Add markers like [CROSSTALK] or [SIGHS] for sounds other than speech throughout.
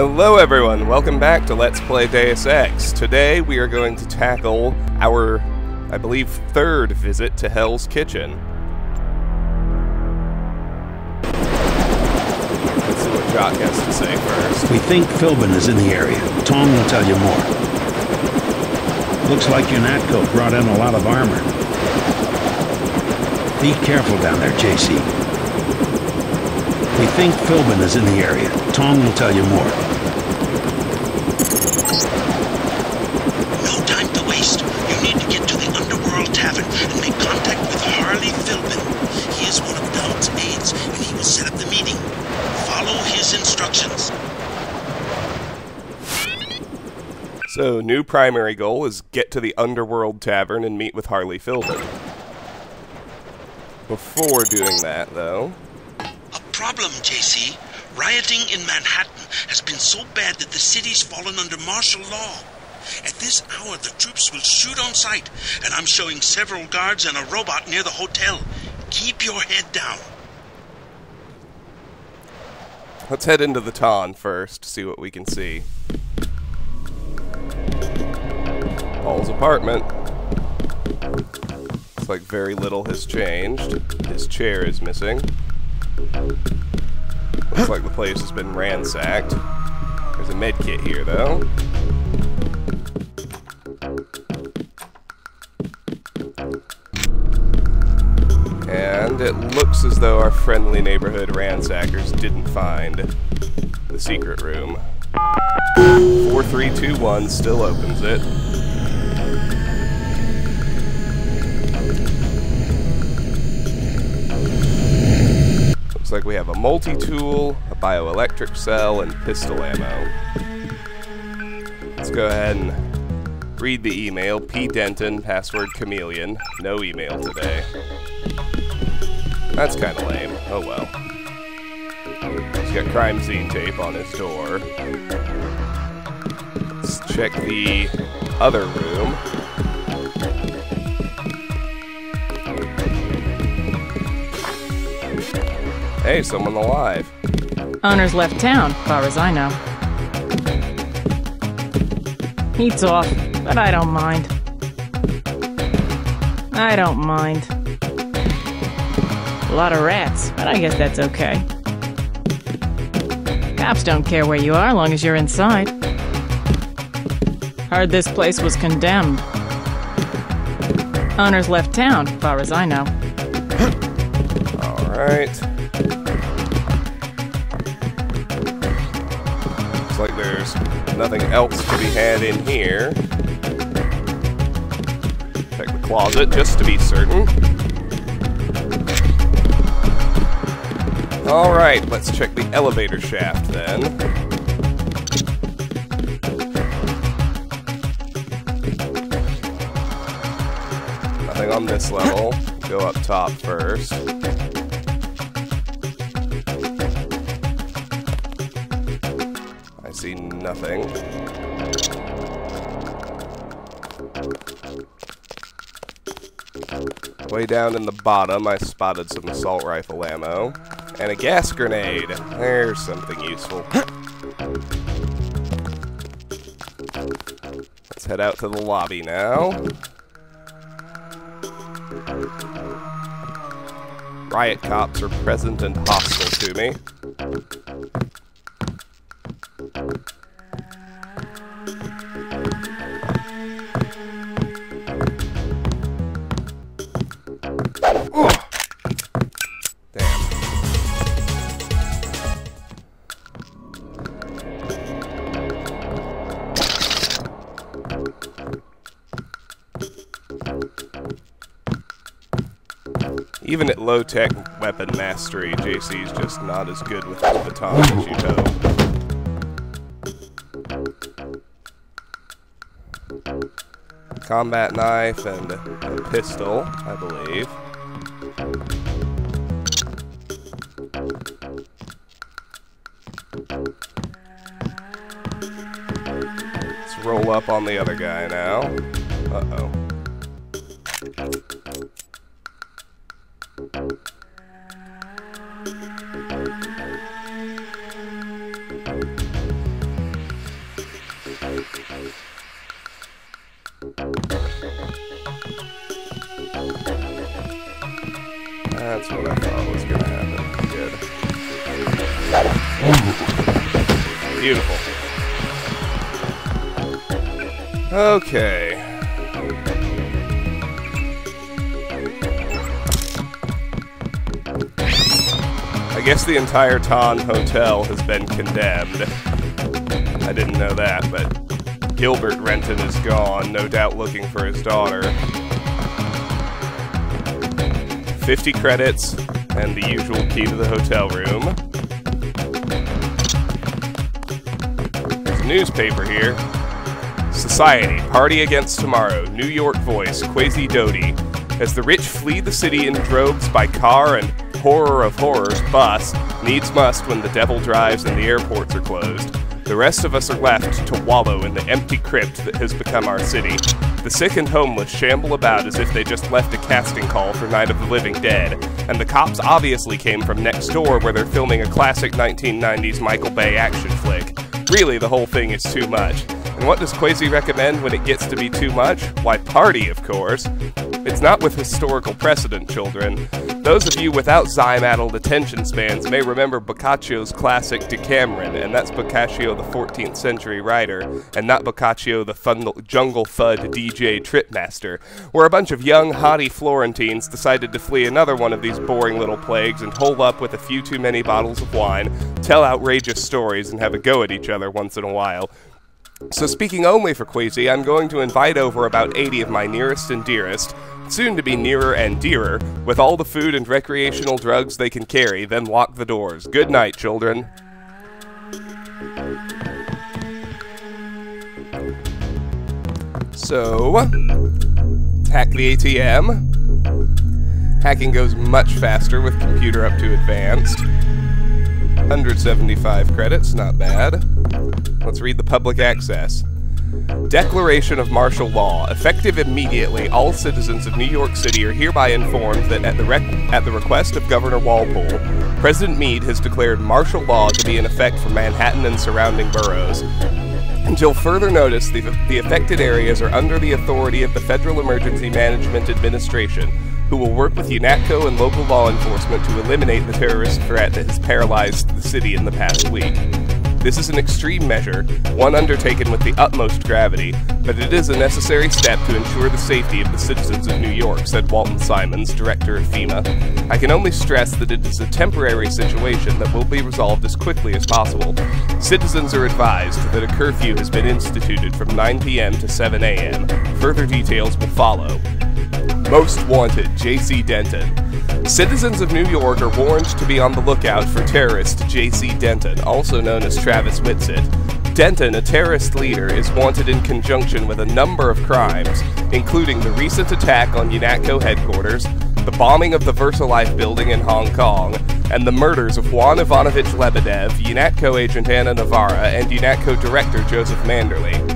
Hello everyone, welcome back to Let's Play Deus Ex. Today we are going to tackle our, I believe, third visit to Hell's Kitchen. Let's see what Jock has to say first. We think Philbin is in the area. Tom will tell you more. Looks like UNATCO brought in a lot of armor. Be careful down there, JC. We think Philbin is in the area. Tom will tell you more. No time to waste. You need to get to the Underworld Tavern and make contact with Harley Philbin. He is one of Dom's aides, and he will set up the meeting. Follow his instructions. So, new primary goal is get to the Underworld Tavern and meet with Harley Philbin. Before doing that, though, A problem, JC. Rioting in Manhattan has been so bad that the city's fallen under martial law. At this hour, the troops will shoot on sight, and I'm showing several guards and a robot near the hotel. Keep your head down. let's head into the Ton first, see what we can see. Paul's apartment. Looks like very little has changed. His chair is missing. Looks like the place has been ransacked. There's a med kit here, though. And it looks as though our friendly neighborhood ransackers didn't find the secret room. 4321 still opens it. Looks like we have a multi-tool, a bioelectric cell, and pistol ammo. Let's go ahead and read the email. P. Denton, password chameleon. No email today. That's kind of lame. Oh well. He's got crime scene tape on his door. Let's check the other room. Hey, someone alive. Owner's left town, far as I know. Heat's off, but I don't mind. I don't mind. A lot of rats, but I guess that's okay. Cops don't care where you are, long as you're inside. Heard this place was condemned. Owner's left town, far as I know. Alright. Nothing else to be had in here. Check the closet just to be certain. Alright, let's check the elevator shaft then. Nothing on this level. Go up top first. Nothing. Way down in the bottom, I spotted some assault rifle ammo. And a gas grenade. There's something useful. Let's head out to the lobby now. Riot cops are present and hostile to me. Even at low-tech weapon mastery, JC's just not as good with his baton as you'd hope. Combat knife and a pistol, I believe. Let's roll up on the other guy now. Uh-oh. That's what I thought was gonna happen. Good. Beautiful. Okay. I guess the entire Ton Hotel has been condemned. I didn't know that, but Gilbert Renton is gone, no doubt looking for his daughter. 50 credits and the usual key to the hotel room. There's a newspaper here. Society, Party Against Tomorrow, New York Voice, Quasi Doty. As the rich flee the city in droves by car and horror of horrors bus, needs must when the devil drives and the airports are closed. The rest of us are left to wallow in the empty crypt that has become our city. The sick and homeless shamble about as if they just left a casting call for Night of the Living Dead, and the cops obviously came from next door where they're filming a classic 1990s Michael Bay action flick. Really, the whole thing is too much. And what does Quasi recommend when it gets to be too much? Why, party, of course. It's not with historical precedent, children. Those of you without Zyme-addled attention spans may remember Boccaccio's classic Decameron, and that's Boccaccio the 14th century writer, and not Boccaccio the fun- jungle thud DJ tripmaster, where a bunch of young, haughty Florentines decided to flee another one of these boring little plagues and hole up with a few too many bottles of wine, tell outrageous stories, and have a go at each other once in a while. So speaking only for Quasi, I'm going to invite over about 80 of my nearest and dearest, soon to be nearer and dearer, with all the food and recreational drugs they can carry, then lock the doors. Good night, children. So, hack the ATM. Hacking goes much faster with computer up to advanced. 175 credits, not bad. Let's read the public access. Declaration of martial law. Effective immediately, all citizens of New York City are hereby informed that at the, at the request of Governor Walpole, President Meade has declared martial law to be in effect for Manhattan and surrounding boroughs. Until further notice, the, the affected areas are under the authority of the Federal Emergency Management Administration, who will work with UNATCO and local law enforcement to eliminate the terrorist threat that has paralyzed the city in the past week. This is an extreme measure, one undertaken with the utmost gravity, but it is a necessary step to ensure the safety of the citizens of New York, said Walton Simons, director of FEMA. I can only stress that it is a temporary situation that will be resolved as quickly as possible. Citizens are advised that a curfew has been instituted from 9 p.m. to 7 a.m. Further details will follow. Most Wanted, J.C. Denton. Citizens of New York are warned to be on the lookout for terrorist J.C. Denton, also known as Travis Whitsitt. Denton, a terrorist leader, is wanted in conjunction with a number of crimes, including the recent attack on UNATCO headquarters, the bombing of the VersaLife building in Hong Kong, and the murders of Juan Ivanovich Lebedev, UNATCO agent Anna Navarra, and UNATCO director Joseph Manderley.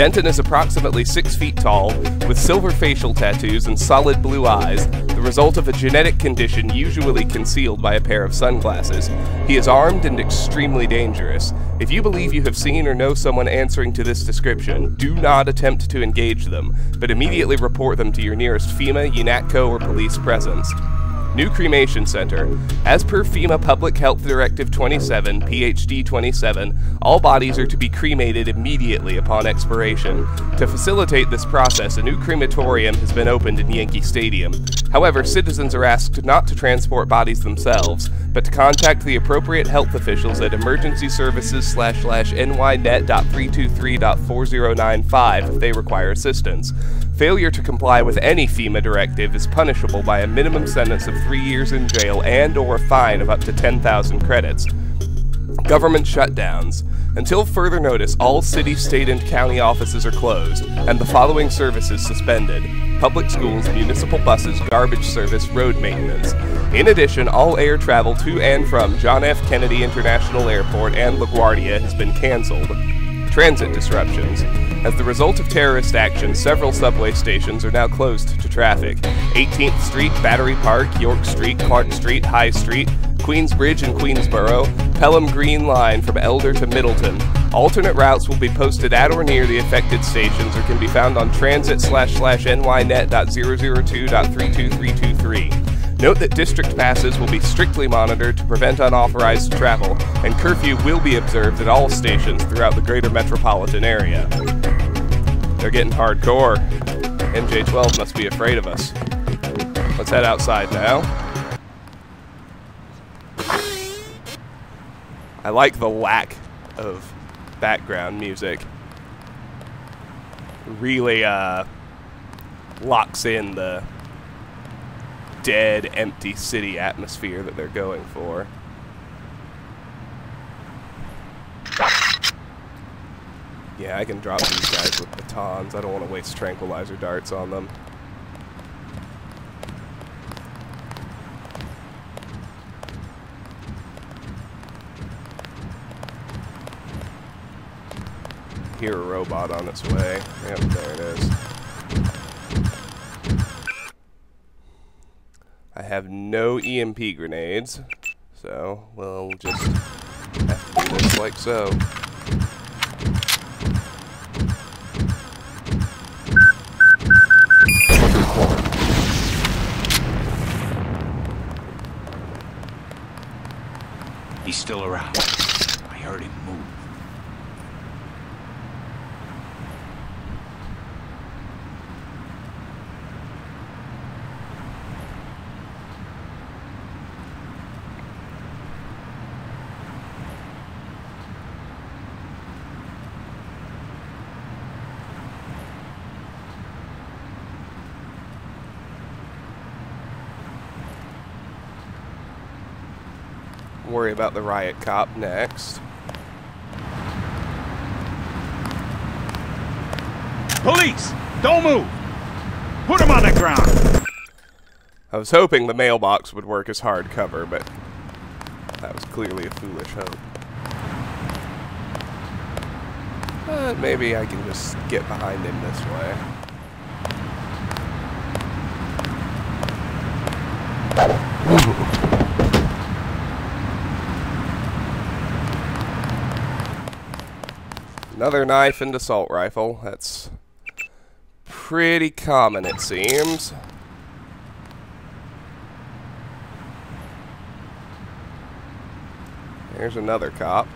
Denton is approximately 6 feet tall, with silver facial tattoos and solid blue eyes, the result of a genetic condition usually concealed by a pair of sunglasses. He is armed and extremely dangerous. If you believe you have seen or know someone answering to this description, do not attempt to engage them, but immediately report them to your nearest FEMA, UNATCO, or police presence. New Cremation Center. As per FEMA Public Health Directive 27, PHD 27, all bodies are to be cremated immediately upon expiration. To facilitate this process, a new crematorium has been opened in Yankee Stadium. However, citizens are asked not to transport bodies themselves, but to contact the appropriate health officials at emergency services slash slash nynet.323.4095 if they require assistance. Failure to comply with any FEMA directive is punishable by a minimum sentence of three years in jail and or a fine of up to 10,000 credits. Government shutdowns. Until further notice, all city, state, and county offices are closed, and the following services suspended public schools, municipal buses, garbage service, road maintenance. In addition, all air travel to and from John F. Kennedy International Airport and LaGuardia has been canceled. Transit disruptions. As the result of terrorist action, several subway stations are now closed to traffic. 18th Street, Battery Park, York Street, Clark Street, High Street, Queensbridge and Queensboro, Pelham Green Line from Elder to Middleton. Alternate routes will be posted at or near the affected stations or can be found on transit slash slash nynet.002.32323. Note that district passes will be strictly monitored to prevent unauthorized travel, and curfew will be observed at all stations throughout the greater metropolitan area. They're getting hardcore. MJ12 must be afraid of us. Let's head outside now. I like the lack of background music. Really uh, locks in the dead, empty city atmosphere that they're going for. Yeah, I can drop these guys with batons. I don't want to waste tranquilizer darts on them. Hear a robot on its way. Yep, there it is. I have no EMP grenades, so we'll just do this like so. He's still around. I heard him move. Worry about the riot cop next. Police! Don't move! Put him on the ground! I was hoping the mailbox would work as hard cover, but that was clearly a foolish hope. But maybe I can just get behind him this way. [LAUGHS] Another knife and assault rifle. That's pretty common, it seems. There's another cop.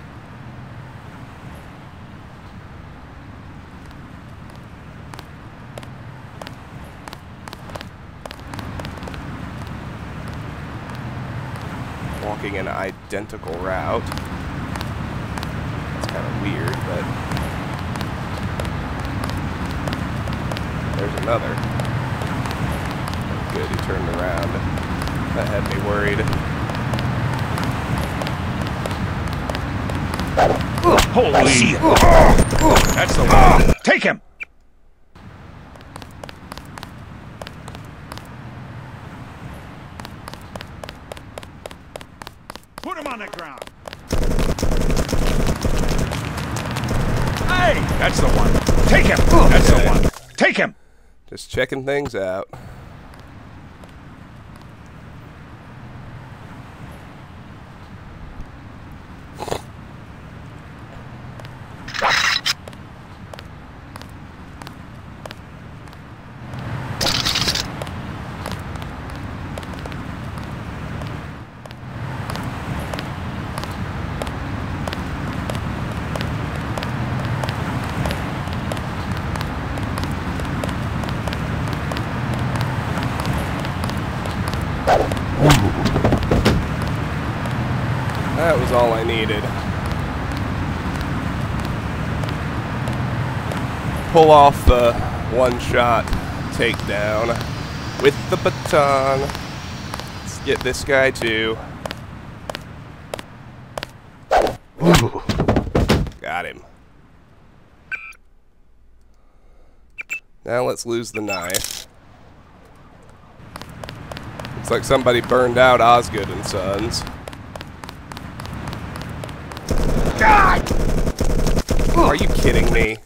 Walking an identical route. That's kind of weird, but there's another. Good, he turned around. That had me worried. Holy! That's the ah! one. Take him! Put him on the ground! Hey! That's the one. Take him! That's the one. Take him! Just checking things out. That was all I needed. Pull off the one-shot takedown with the baton. Let's get this guy too. Got him. Now let's lose the knife. Looks like somebody burned out Osgood and Sons. God! Are you kidding me?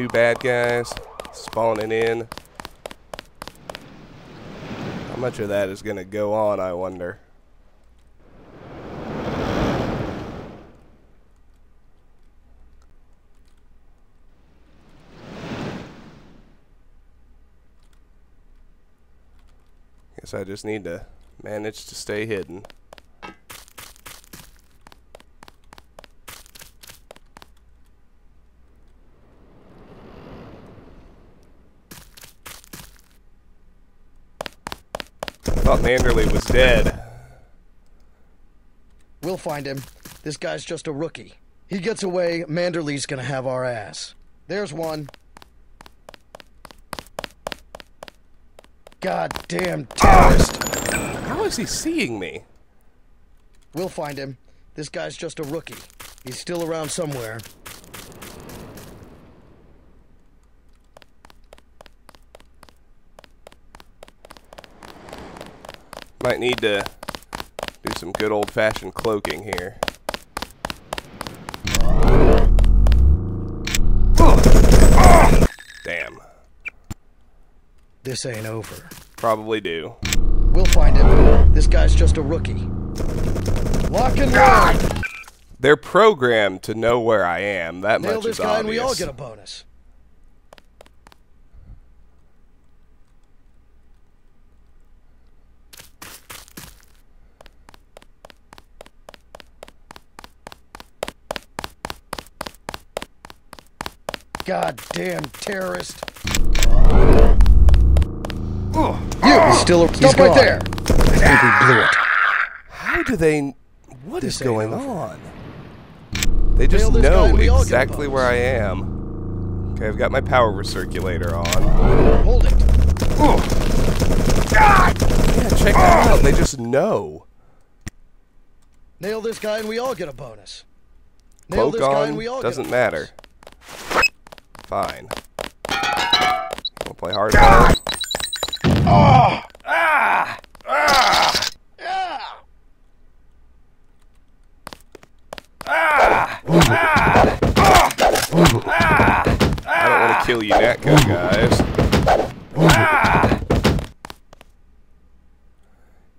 new bad guys spawning in. How much of that is going to go on, I wonder? Guess I just need to manage to stay hidden. Thought Manderley was dead. We'll find him. This guy's just a rookie. He gets away, Manderley's gonna have our ass. There's one. Goddamn terrorist. How is he seeing me? We'll find him. This guy's just a rookie. He's still around somewhere. Might need to do some good old fashioned cloaking here. Damn. This ain't over. Probably do. We'll find him. This guy's just a rookie. Lock and load. They're programmed to know where I am. That Nail much this guy and we all get a bonus. Goddamn terrorist. You still Stop right there. I think we blew it. How do they? What is This ain't going on? They just Nail know and we all get a exactly where I am. Okay, I've got my power recirculator on. Hold it. Yeah, check that out. They just know. Nail this guy and we all get a bonus. Nail Cloak this guy and on we all doesn't get a matter. Fine. Wanna play hardball? I don't want to kill you, Natco guys.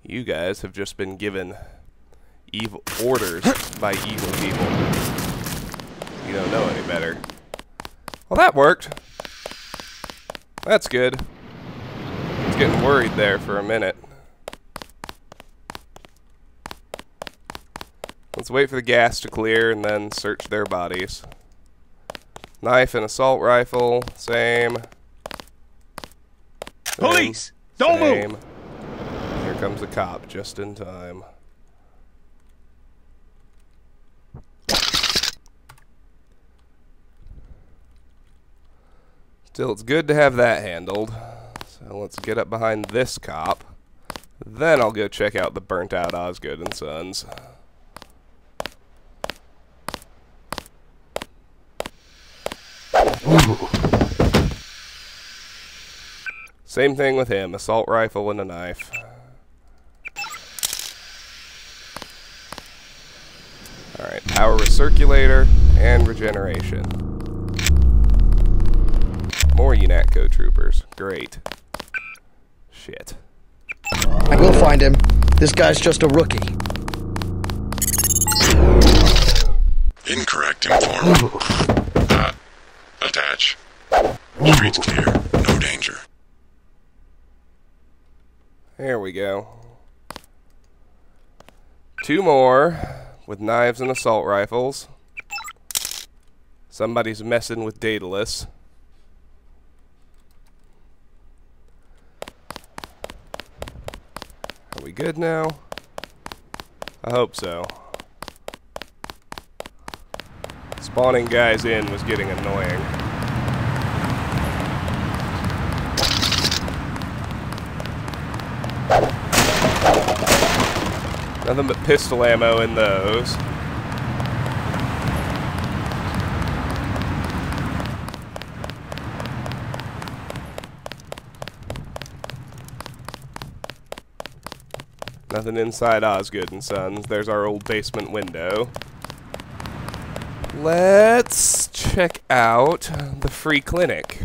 You guys have just been given evil orders by evil people. You don't know any better. Well, that worked. That's good. I was getting worried there for a minute. Let's wait for the gas to clear and then search their bodies. Knife and assault rifle, same. Same, Police! Don't move! same. Here comes the cop just in time. Still, it's good to have that handled. So let's get up behind this cop. Then I'll go check out the burnt out Osgood and Sons. Same thing with him, assault rifle and a knife. Alright, power recirculator and regeneration. More UNATCO troopers. Great. Shit. I will find him. This guy's just a rookie. Incorrect inform. Uh, attach. Streets clear. No danger. There we go. Two more with knives and assault rifles. Somebody's messing with Daedalus. Good now? I hope so. Spawning guys in was getting annoying. Nothing but pistol ammo in those. Nothing inside Osgood and Sons. There's our old basement window. Let's check out the free clinic.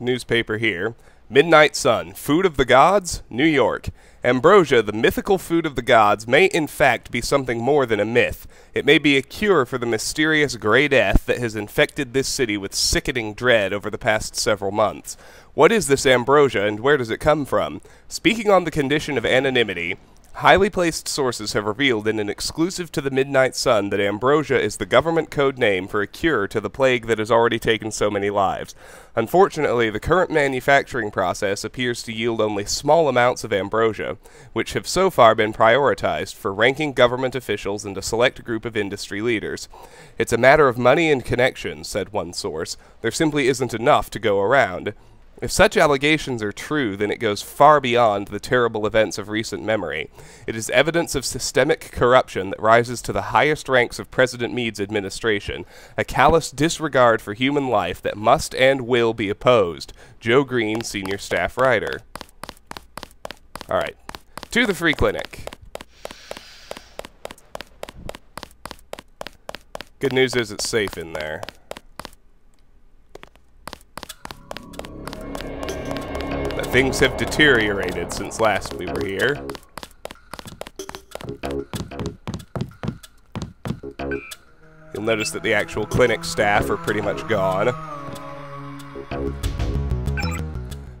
Newspaper here. Midnight Sun, Food of the Gods, New York. Ambrosia, the mythical food of the gods, may in fact be something more than a myth. It may be a cure for the mysterious Grey Death that has infected this city with sickening dread over the past several months. What is this ambrosia and where does it come from? Speaking on the condition of anonymity, Highly placed sources have revealed in an exclusive to the Midnight Sun that ambrosia is the government code name for a cure to the plague that has already taken so many lives. Unfortunately, the current manufacturing process appears to yield only small amounts of ambrosia, which have so far been prioritized for ranking government officials and a select group of industry leaders. It's a matter of money and connections, said one source. There simply isn't enough to go around. If such allegations are true, then it goes far beyond the terrible events of recent memory. It is evidence of systemic corruption that rises to the highest ranks of President Meade's administration, a callous disregard for human life that must and will be opposed. Joe Green, senior staff writer. All right, to the free clinic. Good news is it's safe in there. Things have deteriorated since last we were here. You'll notice that the actual clinic staff are pretty much gone.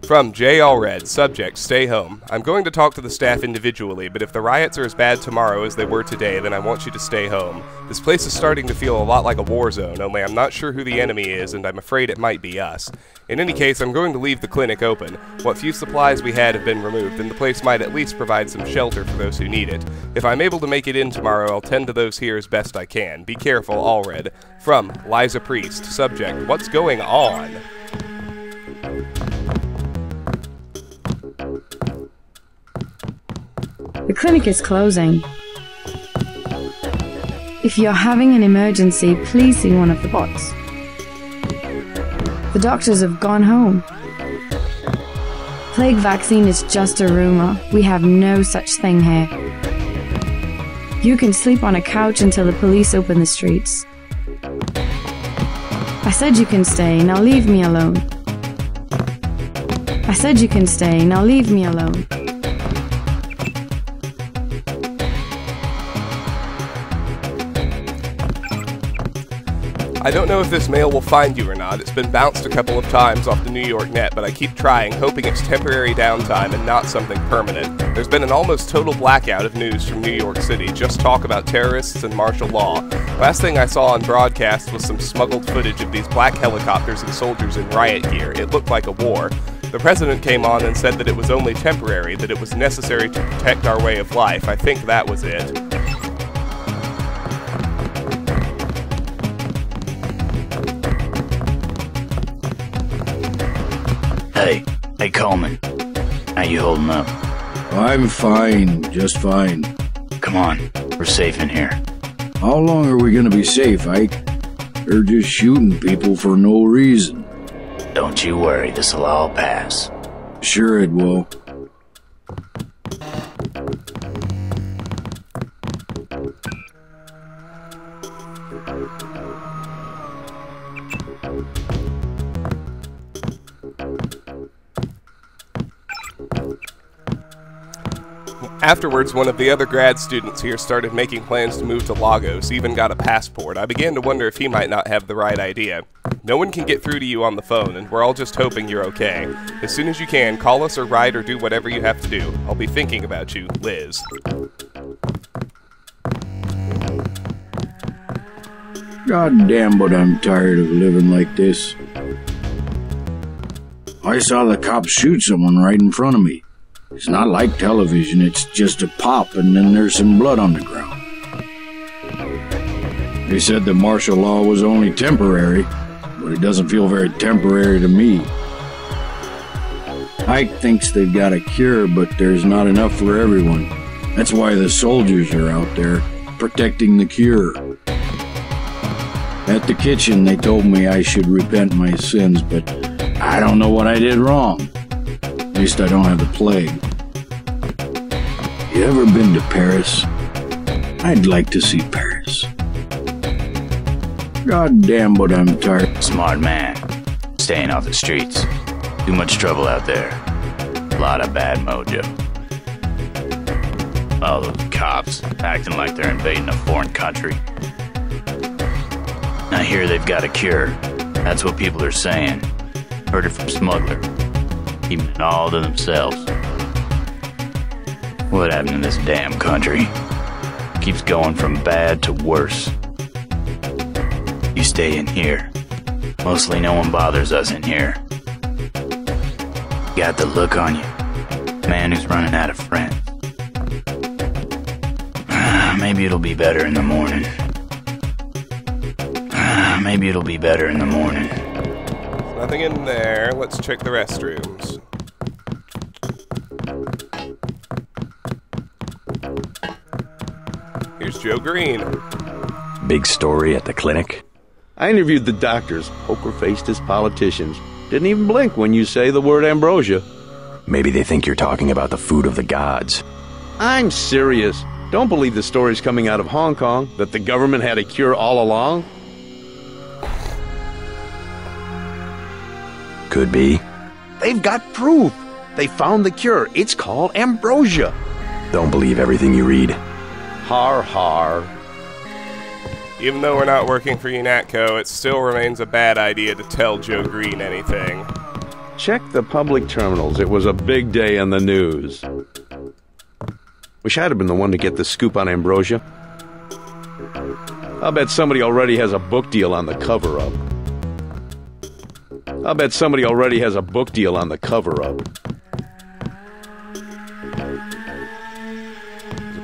From J. Allred, subject, stay home. I'm going to talk to the staff individually, but if the riots are as bad tomorrow as they were today, then I want you to stay home. This place is starting to feel a lot like a war zone, only I'm not sure who the enemy is, and I'm afraid it might be us. In any case, I'm going to leave the clinic open. What few supplies we had have been removed, and the place might at least provide some shelter for those who need it. If I'm able to make it in tomorrow, I'll tend to those here as best I can. Be careful, Allred. From Liza Priest, subject, what's going on? The clinic is closing. If you're having an emergency, please see one of the bots. The doctors have gone home. Plague vaccine is just a rumor. We have no such thing here. You can sleep on a couch until the police open the streets. I said you can stay, now leave me alone. I said you can stay, now leave me alone. I don't know if this mail will find you or not. It's been bounced a couple of times off the New York net, but I keep trying, hoping it's temporary downtime and not something permanent. There's been an almost total blackout of news from New York City, just talk about terrorists and martial law. Last thing I saw on broadcast was some smuggled footage of these black helicopters and soldiers in riot gear. It looked like a war. The president came on and said that it was only temporary, that it was necessary to protect our way of life. I think that was it. Hey, hey Coleman. How you holding up? I'm fine, just fine. Come on, we're safe in here. How long are we gonna be safe, Ike? They're just shooting people for no reason. Don't you worry, this'll all pass. Sure it will. Afterwards, one of the other grad students here started making plans to move to Lagos, even got a passport. I began to wonder if he might not have the right idea. No one can get through to you on the phone, and we're all just hoping you're okay. As soon as you can, call us or write or do whatever you have to do. I'll be thinking about you, Liz. God damn, but I'm tired of living like this. I saw the cops shoot someone right in front of me. It's not like television, it's just a pop and then there's some blood on the ground. They said that martial law was only temporary, but it doesn't feel very temporary to me. Ike thinks they've got a cure, but there's not enough for everyone. That's why the soldiers are out there, protecting the cure. At the kitchen, they told me I should repent my sins, but I don't know what I did wrong. At least I don't have the plague. You ever been to Paris? I'd like to see Paris. God damn, but I'm tired. Smart man. Staying off the streets. Too much trouble out there. A lot of bad mojo. All those cops acting like they're invading a foreign country. I hear they've got a cure. That's what people are saying. Heard it from Smuggler. Keeping it all to themselves. What happened in this damn country? Keeps going from bad to worse. You stay in here. Mostly no one bothers us in here. Got the look on you. Man who's running out of friends. [SIGHS] Maybe it'll be better in the morning. [SIGHS] Maybe it'll be better in the morning. Nothing in there. Let's check the restrooms. Joe Green. Big story at the clinic? I interviewed the doctors, poker faced as politicians. Didn't even blink when you say the word ambrosia. Maybe they think you're talking about the food of the gods. I'm serious. Don't believe the stories coming out of Hong Kong that the government had a cure all along. Could be. They've got proof. They found the cure. It's called ambrosia. Don't believe everything you read. Har har. Even though we're not working for UNATCO, it still remains a bad idea to tell Joe Green anything. Check the public terminals. It was a big day in the news. Wish I'd have been the one to get the scoop on ambrosia. I'll bet somebody already has a book deal on the cover up. I'll bet somebody already has a book deal on the cover up.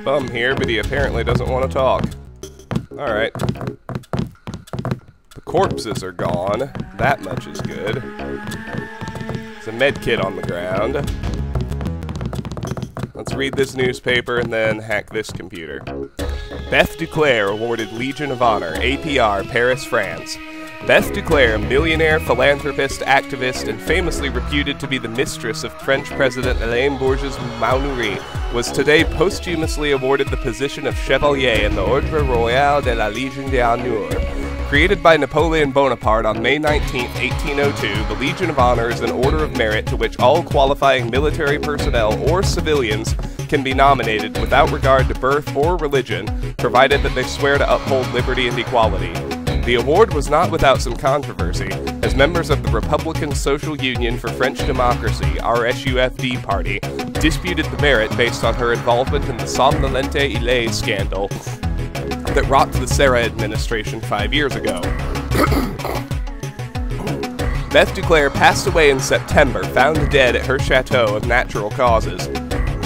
Bum here, but he apparently doesn't want to talk. Alright. The corpses are gone. That much is good. There's a med kit on the ground. Let's read this newspaper and then hack this computer. Beth Duclair awarded Legion of Honor, APR, Paris, France. Beth Duclair, millionaire, philanthropist, activist, and famously reputed to be the mistress of French President Alain Bourges Maunoury, was today posthumously awarded the position of Chevalier in the Ordre Royal de la Légion d'Honneur. Created by Napoleon Bonaparte on May 19, 1802, the Legion of Honor is an order of merit to which all qualifying military personnel or civilians can be nominated without regard to birth or religion, provided that they swear to uphold liberty and equality. The award was not without some controversy, as members of the Republican Social Union for French Democracy, RSUFD party, disputed the merit based on her involvement in the Somnolente Ile scandal that rocked the Serra administration five years ago. [COUGHS] Beth Duclair passed away in September, found dead at her chateau of natural causes.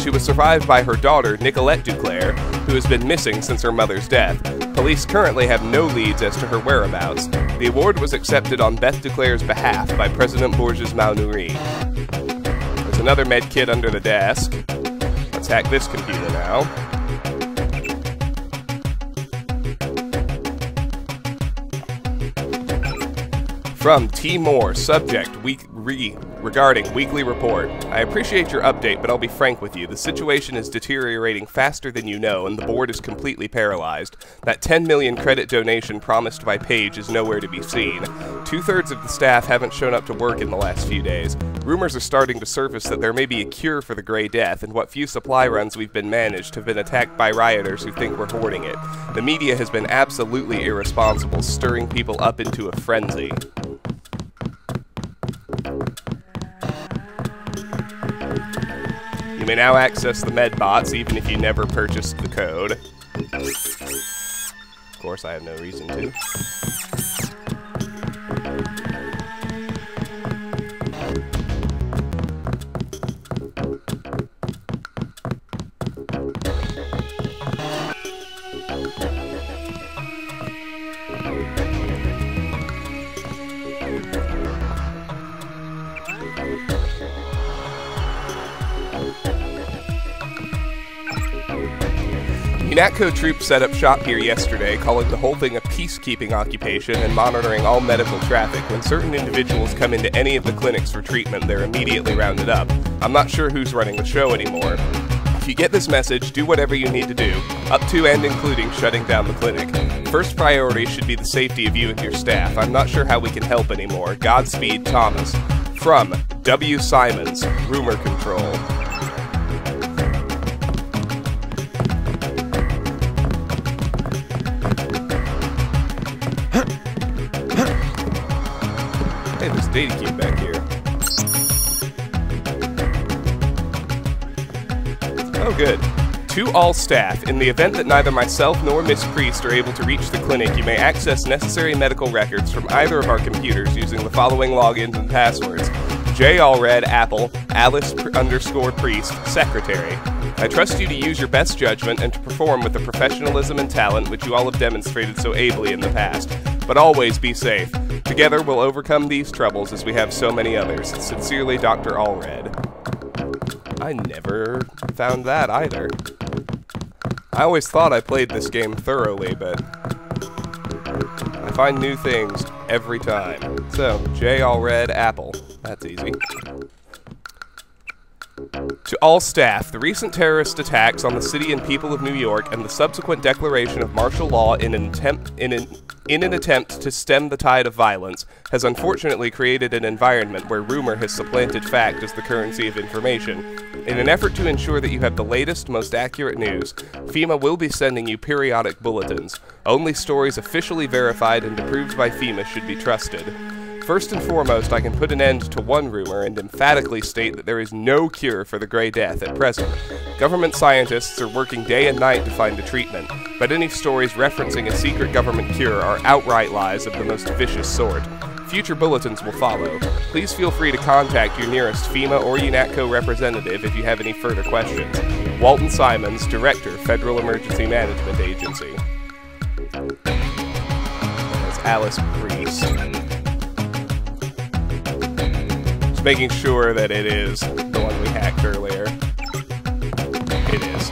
She was survived by her daughter, Nicolette Duclair, who has been missing since her mother's death. Police currently have no leads as to her whereabouts. The award was accepted on Beth Duclair's behalf by President Bourges Maunoury. There's another med kit under the desk. Let's hack this computer now. From T. Moore, subject week re regarding weekly report. I appreciate your update, but I'll be frank with you. The situation is deteriorating faster than you know, and the board is completely paralyzed. That 10 million credit donation promised by Page is nowhere to be seen. Two thirds of the staff haven't shown up to work in the last few days. Rumors are starting to surface that there may be a cure for the Grey Death, and what few supply runs we've been managed have been attacked by rioters who think we're hoarding it. The media has been absolutely irresponsible, stirring people up into a frenzy. You may now access the medbots even if you never purchased the code. Of course, I have no reason to. UNATCO troops set up shop here yesterday, calling the whole thing a peacekeeping occupation and monitoring all medical traffic. When certain individuals come into any of the clinics for treatment, they're immediately rounded up. I'm not sure who's running the show anymore. If you get this message, do whatever you need to do, up to and including shutting down the clinic. First priority should be the safety of you and your staff. I'm not sure how we can help anymore. Godspeed, Thomas. From W. Simons, Rumor Control. Cube back here. Oh, good. To all staff, in the event that neither myself nor Miss Priest are able to reach the clinic, you may access necessary medical records from either of our computers using the following logins and passwords. J. Allred, Apple, Alice underscore Priest, Secretary. I trust you to use your best judgment and to perform with the professionalism and talent which you all have demonstrated so ably in the past. But always be safe. Together we'll overcome these troubles as we have so many others. Sincerely, Dr. Allred. I never found that either. I always thought I played this game thoroughly, but I find new things every time. So, J. Allred, Apple. That's easy. To all staff, the recent terrorist attacks on the city and people of New York and the subsequent declaration of martial law in an attempt in an in an attempt to stem the tide of violence has unfortunately created an environment where rumor has supplanted fact as the currency of information. In an effort to ensure that you have the latest, most accurate news, FEMA will be sending you periodic bulletins. Only stories officially verified and approved by FEMA should be trusted. First and foremost, I can put an end to one rumor and emphatically state that there is no cure for the Grey Death at present. Government scientists are working day and night to find a treatment, but any stories referencing a secret government cure are outright lies of the most vicious sort. Future bulletins will follow. Please feel free to contact your nearest FEMA or UNATCO representative if you have any further questions. Walton Simons, Director, Federal Emergency Management Agency. That's Alice Priest. Making sure that it is the one we hacked earlier. It is.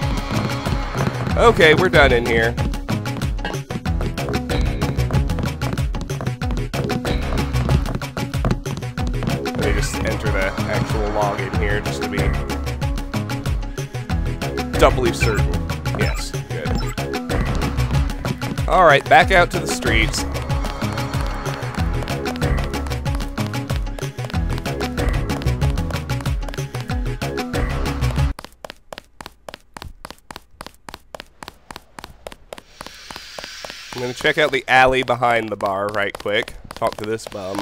Okay, we're done in here. Let me just enter the actual login here just to be doubly certain. Yes, good. Alright, back out to the streets. Gonna check out the alley behind the bar right quick. Talk to this bum.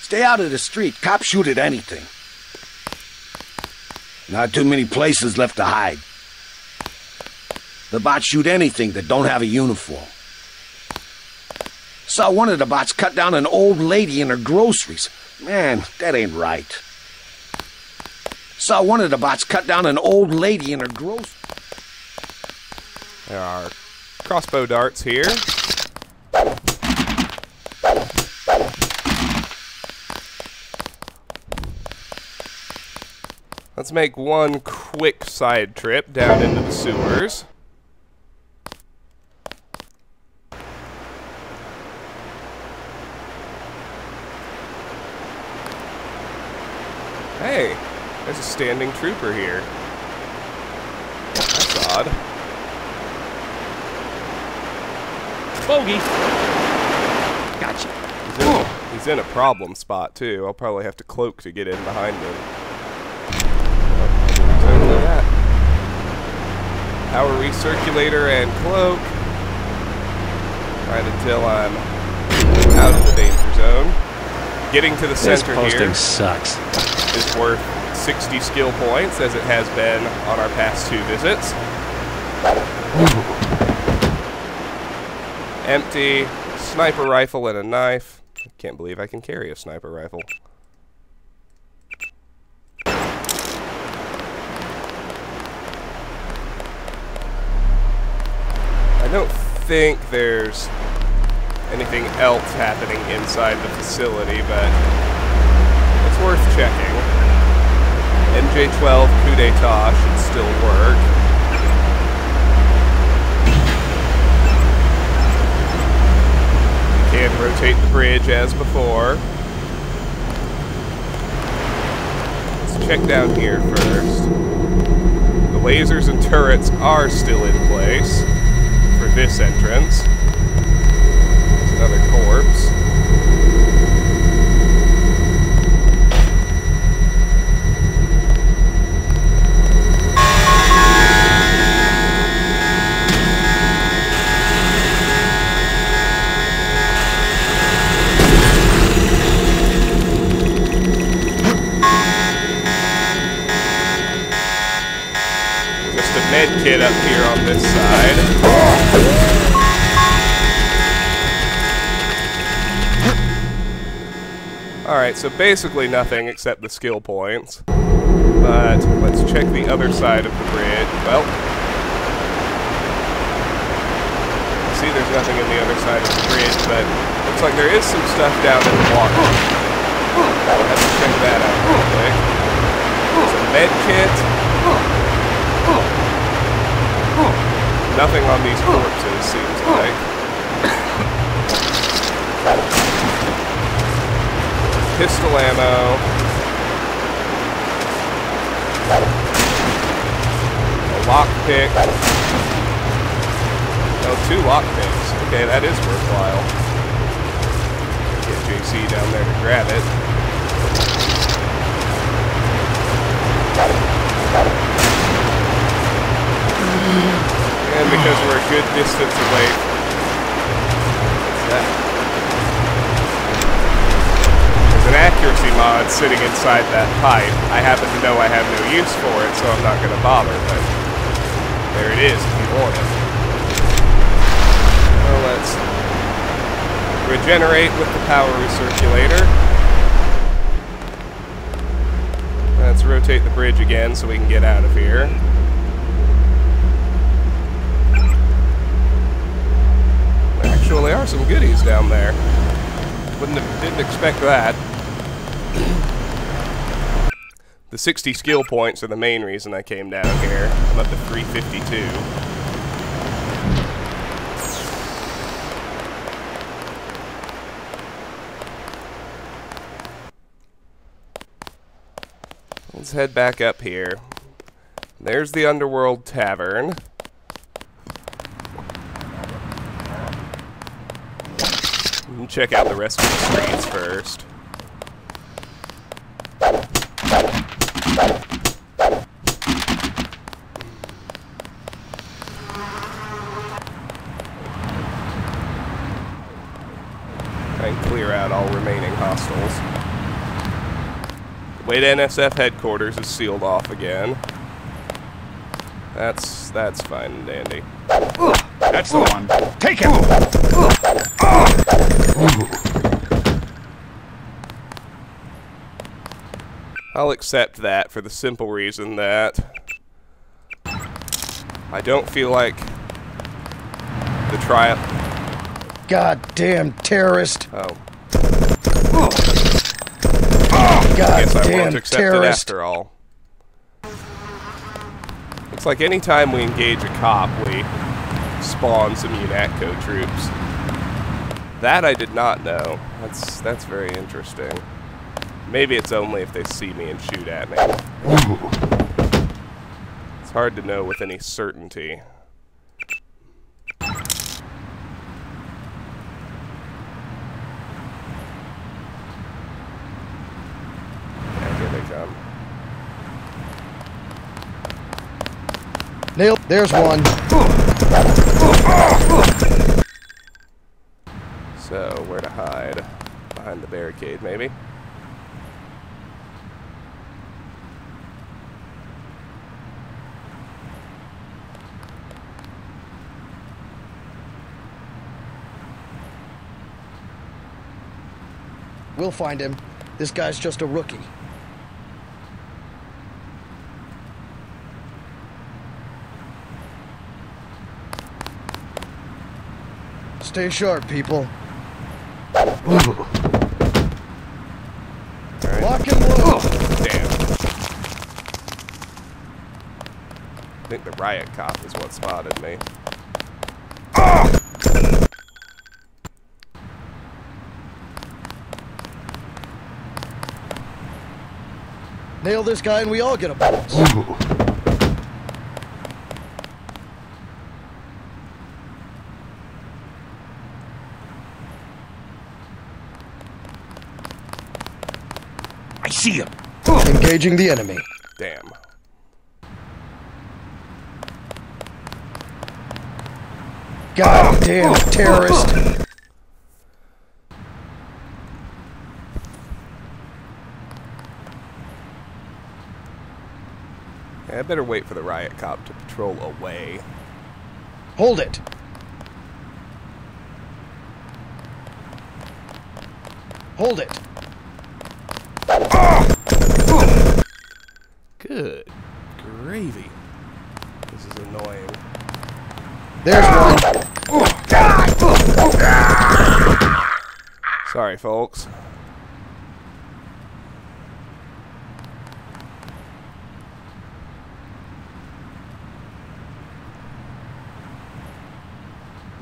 Stay out of the street. Cops shoot at anything. Not too many places left to hide. The bots shoot anything that don't have a uniform. Saw one of the bots cut down an old lady in her groceries. Man, that ain't right. Saw one of the bots cut down an old lady in her groceries. There are crossbow darts here. Let's make one quick side trip down into the sewers. Hey, there's a standing trooper here. That's odd. Bogey. Gotcha. He's in, he's in a problem spot too. I'll probably have to cloak to get in behind him. Totally that. Power recirculator and cloak. Right until I'm out of the danger zone. Getting to the This center posting here sucks. is worth 60 skill points, as it has been on our past two visits. Empty sniper rifle and a knife. Can't believe I can carry a sniper rifle. Don't think there's anything else happening inside the facility, but it's worth checking. MJ12 Coup d'etat should still work. Can rotate the bridge as before. Let's check down here first. The lasers and turrets are still in place this entrance. There's another corpse. So basically nothing except the skill points. But let's check the other side of the bridge. Well, see there's nothing in the other side of the bridge, but looks like there is some stuff down in the water. Let's check that out real quick. There's a med kit. Nothing on these corpses, seems like. Pistol ammo. A lockpick. Oh, two lockpicks. Okay, that is worthwhile. Get JC down there to grab it. And because we're a good distance away. What's that? There's an accuracy mod sitting inside that pipe. I happen to know I have no use for it, so I'm not going to bother, but there it is if you want it. Well, let's regenerate with the power recirculator. Let's rotate the bridge again so we can get out of here. Actually, There actually are some goodies down there. Wouldn't have, didn't expect that. The 60 skill points are the main reason I came down here. I'm up to 352. Let's head back up here. There's the Underworld Tavern. Check out the rest of the streets first. And clear all remaining hostiles. The way to NSF headquarters is sealed off again. That's that's fine and dandy. That's the one. Take him! I'll accept that for the simple reason that I don't feel like the trial. Goddamn terrorist. Oh. I guess I won't Goddamn accept it terrorist. after all. Looks like anytime we engage a cop, we spawn some UNATCO troops. That I did not know. That's that's very interesting. Maybe it's only if they see me and shoot at me. It's hard to know with any certainty. Yeah, here they come. Nail. There's one. So, where to hide? Behind the barricade, maybe? We'll find him. This guy's just a rookie. Stay sharp, people. Alright. Lock and load. Oh, damn. I think the riot cop is what spotted me. Nail this guy and we all get a bonus. [LAUGHS] see him. Engaging the enemy. Damn. Goddamn oh. terrorist. Yeah, I better wait for the riot cop to patrol away. Hold it! Hold it! Good gravy. This is annoying. There's one. Sorry, folks.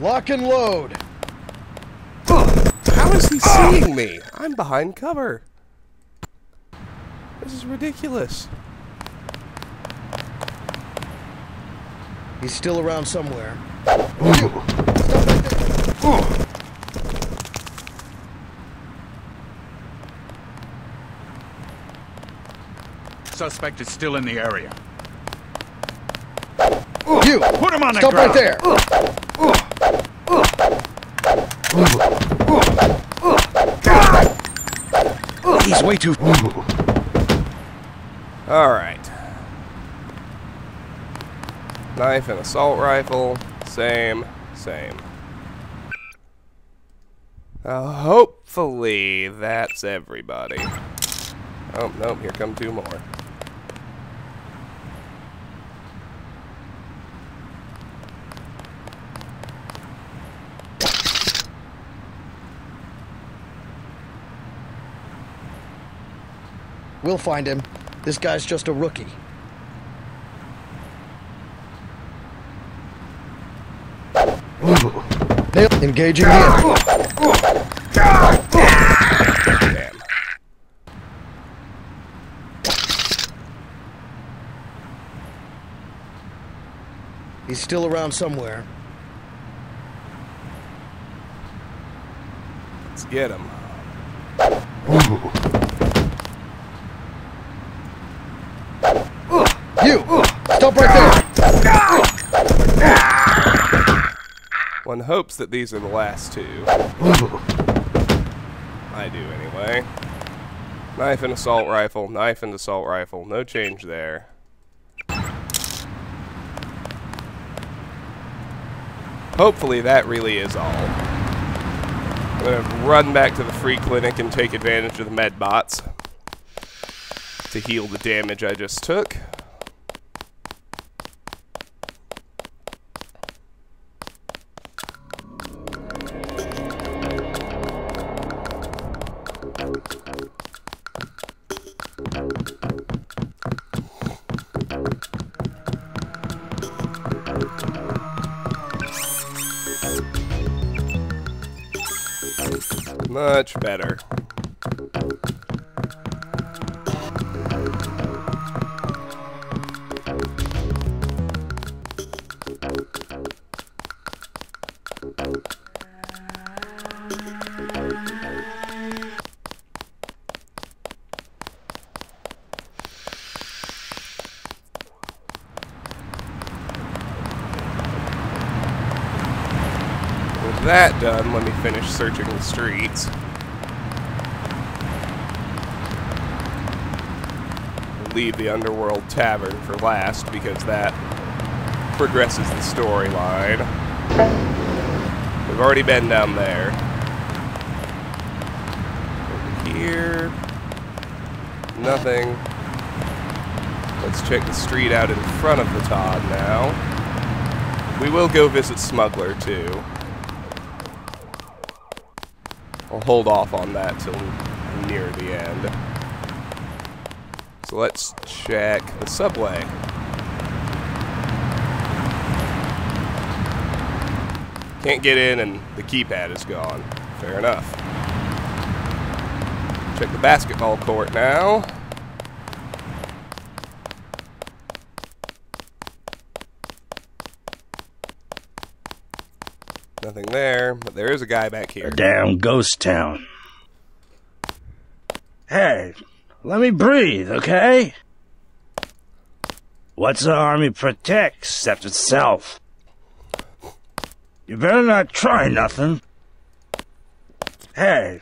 Lock and load. How is he seeing me? I'm behind cover. This is ridiculous. He's still around somewhere. Suspect is still in the area. You! Put him on the Stop ground! right there! He's way too. Alright. Knife and assault rifle. Same, same. Uh, hopefully that's everybody. Oh, nope, here come two more. We'll find him. This guy's just a rookie. Nail engaging him. Damn. He's still around somewhere. Let's get him. You! Stop right there! One hopes that these are the last two. I do anyway. Knife and assault rifle, knife and assault rifle. No change there. Hopefully that really is all. I'm gonna run back to the free clinic and take advantage of the med bots to heal the damage I just took. Searching the streets. Leave the Underworld Tavern for last because that progresses the storyline. We've already been down there. Over here. Nothing. Let's check the street out in front of the Ton now. We will go visit Smuggler too. I'll hold off on that till near the end. So let's check the subway. Can't get in and the keypad is gone. Fair enough. Check the basketball court now. Nothing there, there is a guy back here. A damn ghost town. Hey, let me breathe, okay? What's the army protect except itself? You better not try nothing. Hey,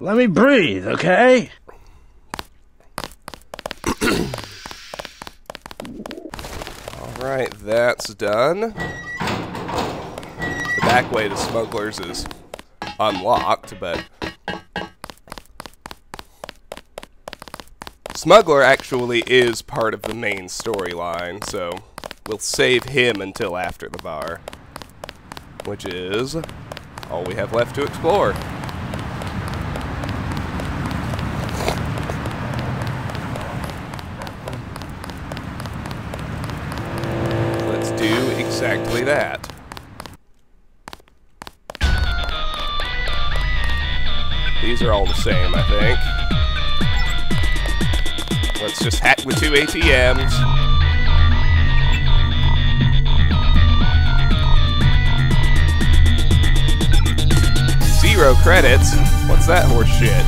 let me breathe, okay? [CLEARS THROAT] Alright, that's done. The back way to Smugglers is unlocked, but... Smuggler actually is part of the main storyline, so we'll save him until after the bar. Which is all we have left to explore. Let's do exactly that. These are all the same, I think. Let's just hack the two ATMs. Zero credits? What's that horse shit?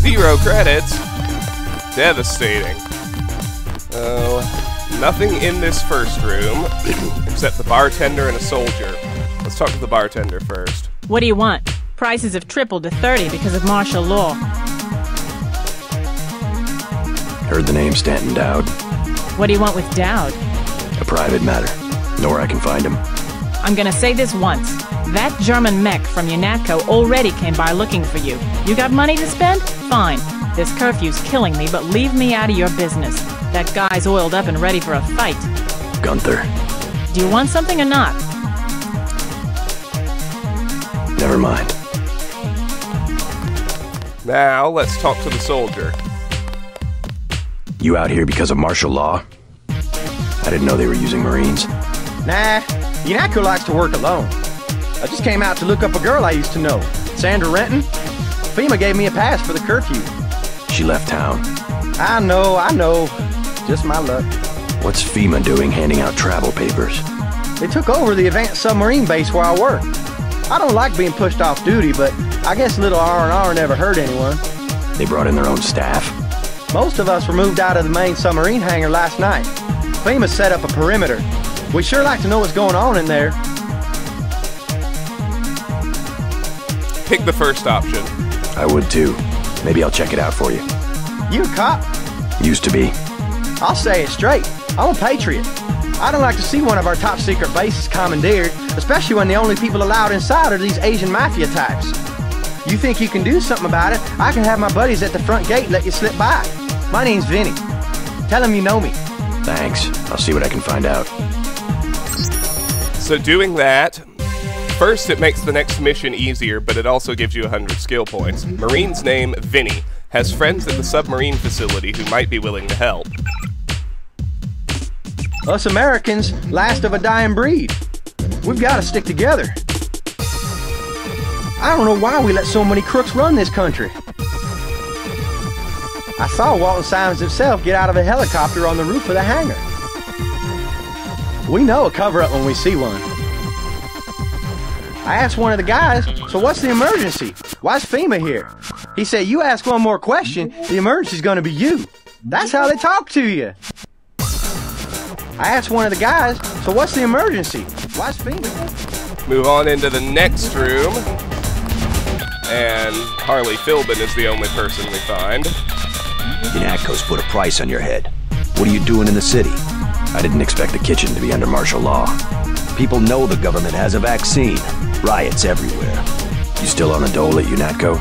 Zero credits? Devastating. Oh, nothing in this first room, [CLEARS THROAT] except the bartender and a soldier. Let's talk to the bartender first. What do you want? Prices have tripled to 30 because of martial law. Heard the name Stanton Dowd. What do you want with Dowd? A private matter. Know where I can find him. I'm gonna say this once. That German mech from UNATCO already came by looking for you. You got money to spend? Fine. This curfew's killing me, but leave me out of your business. That guy's oiled up and ready for a fight. Gunther. Do you want something or not? Never mind. Now, let's talk to the soldier. You out here because of martial law? I didn't know they were using Marines. Nah, UNATCO likes to work alone. I just came out to look up a girl I used to know, Sandra Renton. FEMA gave me a pass for the curfew. She left town. I know, I know. Just my luck. What's FEMA doing handing out travel papers? They took over the advanced submarine base where I work. I don't like being pushed off duty, but I guess little R&R never hurt anyone. They brought in their own staff. Most of us were moved out of the main submarine hangar last night. FEMA set up a perimeter. We sure like to know what's going on in there. Pick the first option. I would too. Maybe I'll check it out for you. You a cop? Used to be. I'll say it straight. I'm a patriot. I don't like to see one of our top secret bases commandeered, especially when the only people allowed inside are these Asian mafia types. You think you can do something about it? I can have my buddies at the front gate let you slip by. My name's Vinny. Tell them you know me. Thanks. I'll see what I can find out. So doing that, first it makes the next mission easier, but it also gives you 100 skill points. Marine's name, Vinny, has friends at the submarine facility who might be willing to help. Us Americans, last of a dying breed. We've got to stick together. I don't know why we let so many crooks run this country. I saw Walton Simons himself get out of a helicopter on the roof of the hangar. We know a cover-up when we see one. I asked one of the guys, so what's the emergency? Why's FEMA here? He said, you ask one more question, the emergency's gonna be you. That's how they talk to you. I asked one of the guys, so what's the emergency? Why's FEMA? Move on into the next room. And Harley Philbin is the only person we find. UNATCO's put a price on your head. What are you doing in the city? I didn't expect the kitchen to be under martial law. People know the government has a vaccine. Riots everywhere. You still on a dole at UNATCO?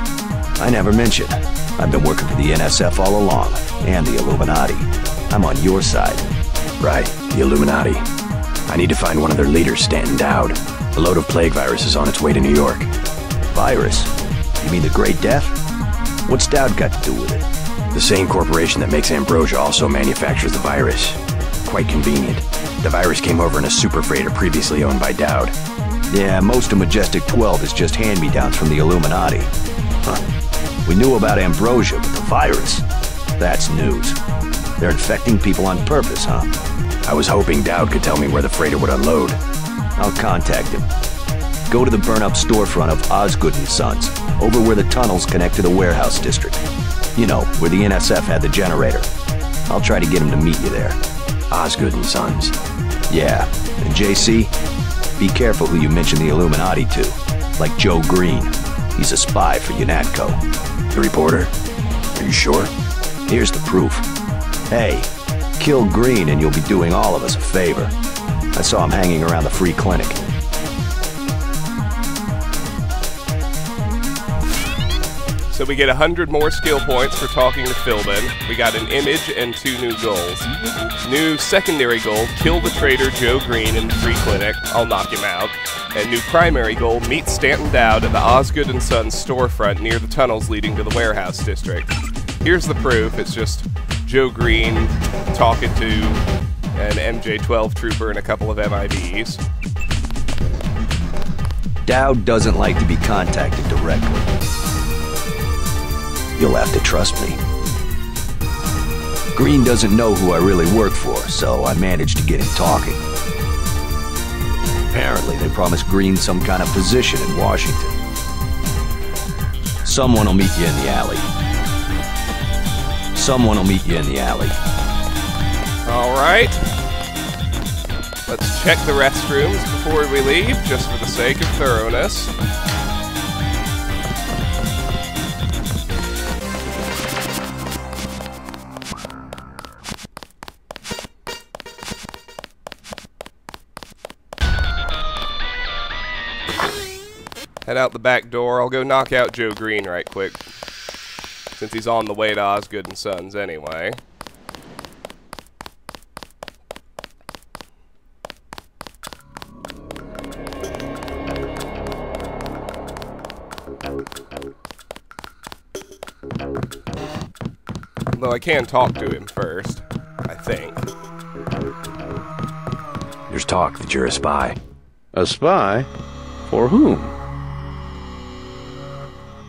I never mentioned. I've been working for the NSF all along, and the Illuminati. I'm on your side. Right, the Illuminati. I need to find one of their leaders, Stanton Dowd. A load of plague virus is on its way to New York. Virus? You mean the Grey Death? What's Dowd got to do with it? The same corporation that makes Ambrosia also manufactures the virus. Quite convenient. The virus came over in a super freighter previously owned by Dowd. Yeah, most of Majestic 12 is just hand-me-downs from the Illuminati. Huh. We knew about Ambrosia, but the virus? That's news. They're infecting people on purpose, huh? I was hoping Dowd could tell me where the freighter would unload. I'll contact him. Go to the burn-up storefront of Osgood and Sons, over where the tunnels connect to the warehouse district. You know, where the NSF had the generator. I'll try to get him to meet you there. Osgood and Sons. Yeah, and JC, be careful who you mention the Illuminati to. Like Joe Greene. He's a spy for UNATCO. The reporter? Are you sure? Here's the proof. Hey, kill Greene and you'll be doing all of us a favor. I saw him hanging around the free clinic. So we get 100 more skill points for talking to Philbin. We got an image and two new goals. New secondary goal, kill the traitor Joe Greene in the free clinic. I'll knock him out. And new primary goal, meet Stanton Dowd at the Osgood and Sons storefront near the tunnels leading to the warehouse district. Here's the proof. It's just Joe Greene talking to an MJ-12 trooper and a couple of MIBs. Dowd doesn't like to be contacted directly. You'll have to trust me. Greene doesn't know who I really work for, so I managed to get him talking. Apparently, they promised Greene some kind of position in Washington. Someone will meet you in the alley. Someone will meet you in the alley. All right. Let's check the restrooms before we leave, just for the sake of thoroughness. Head out the back door. I'll go knock out Joe Greene right quick. Since he's on the way to Osgood and Sons anyway. Though I can talk to him first, I think. There's talk that you're a spy. A spy? For whom?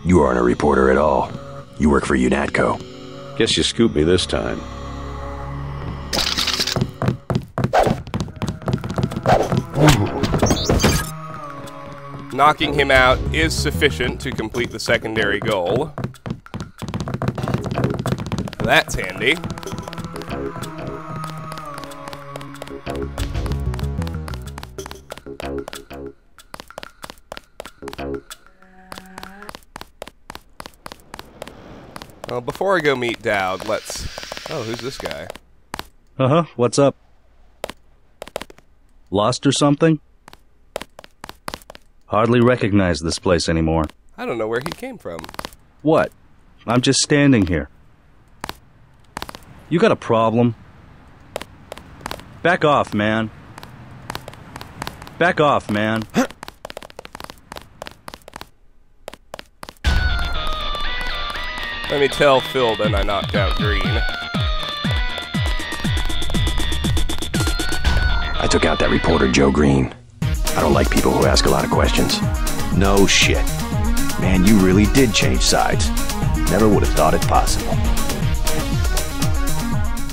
You aren't a reporter at all. You work for UNATCO. Guess you scooped me this time. Knocking him out is sufficient to complete the secondary goal. That's handy. Well, before I go meet Dowd, let's... Oh, who's this guy? Uh huh. What's up? Lost or something? Hardly recognize this place anymore. I don't know where he came from. What? I'm just standing here. You got a problem? Back off, man. Back off, man. Let me tell Philbin I knocked out Greene. I took out that reporter, Joe Greene. I don't like people who ask a lot of questions. No shit. Man, you really did change sides. Never would have thought it possible.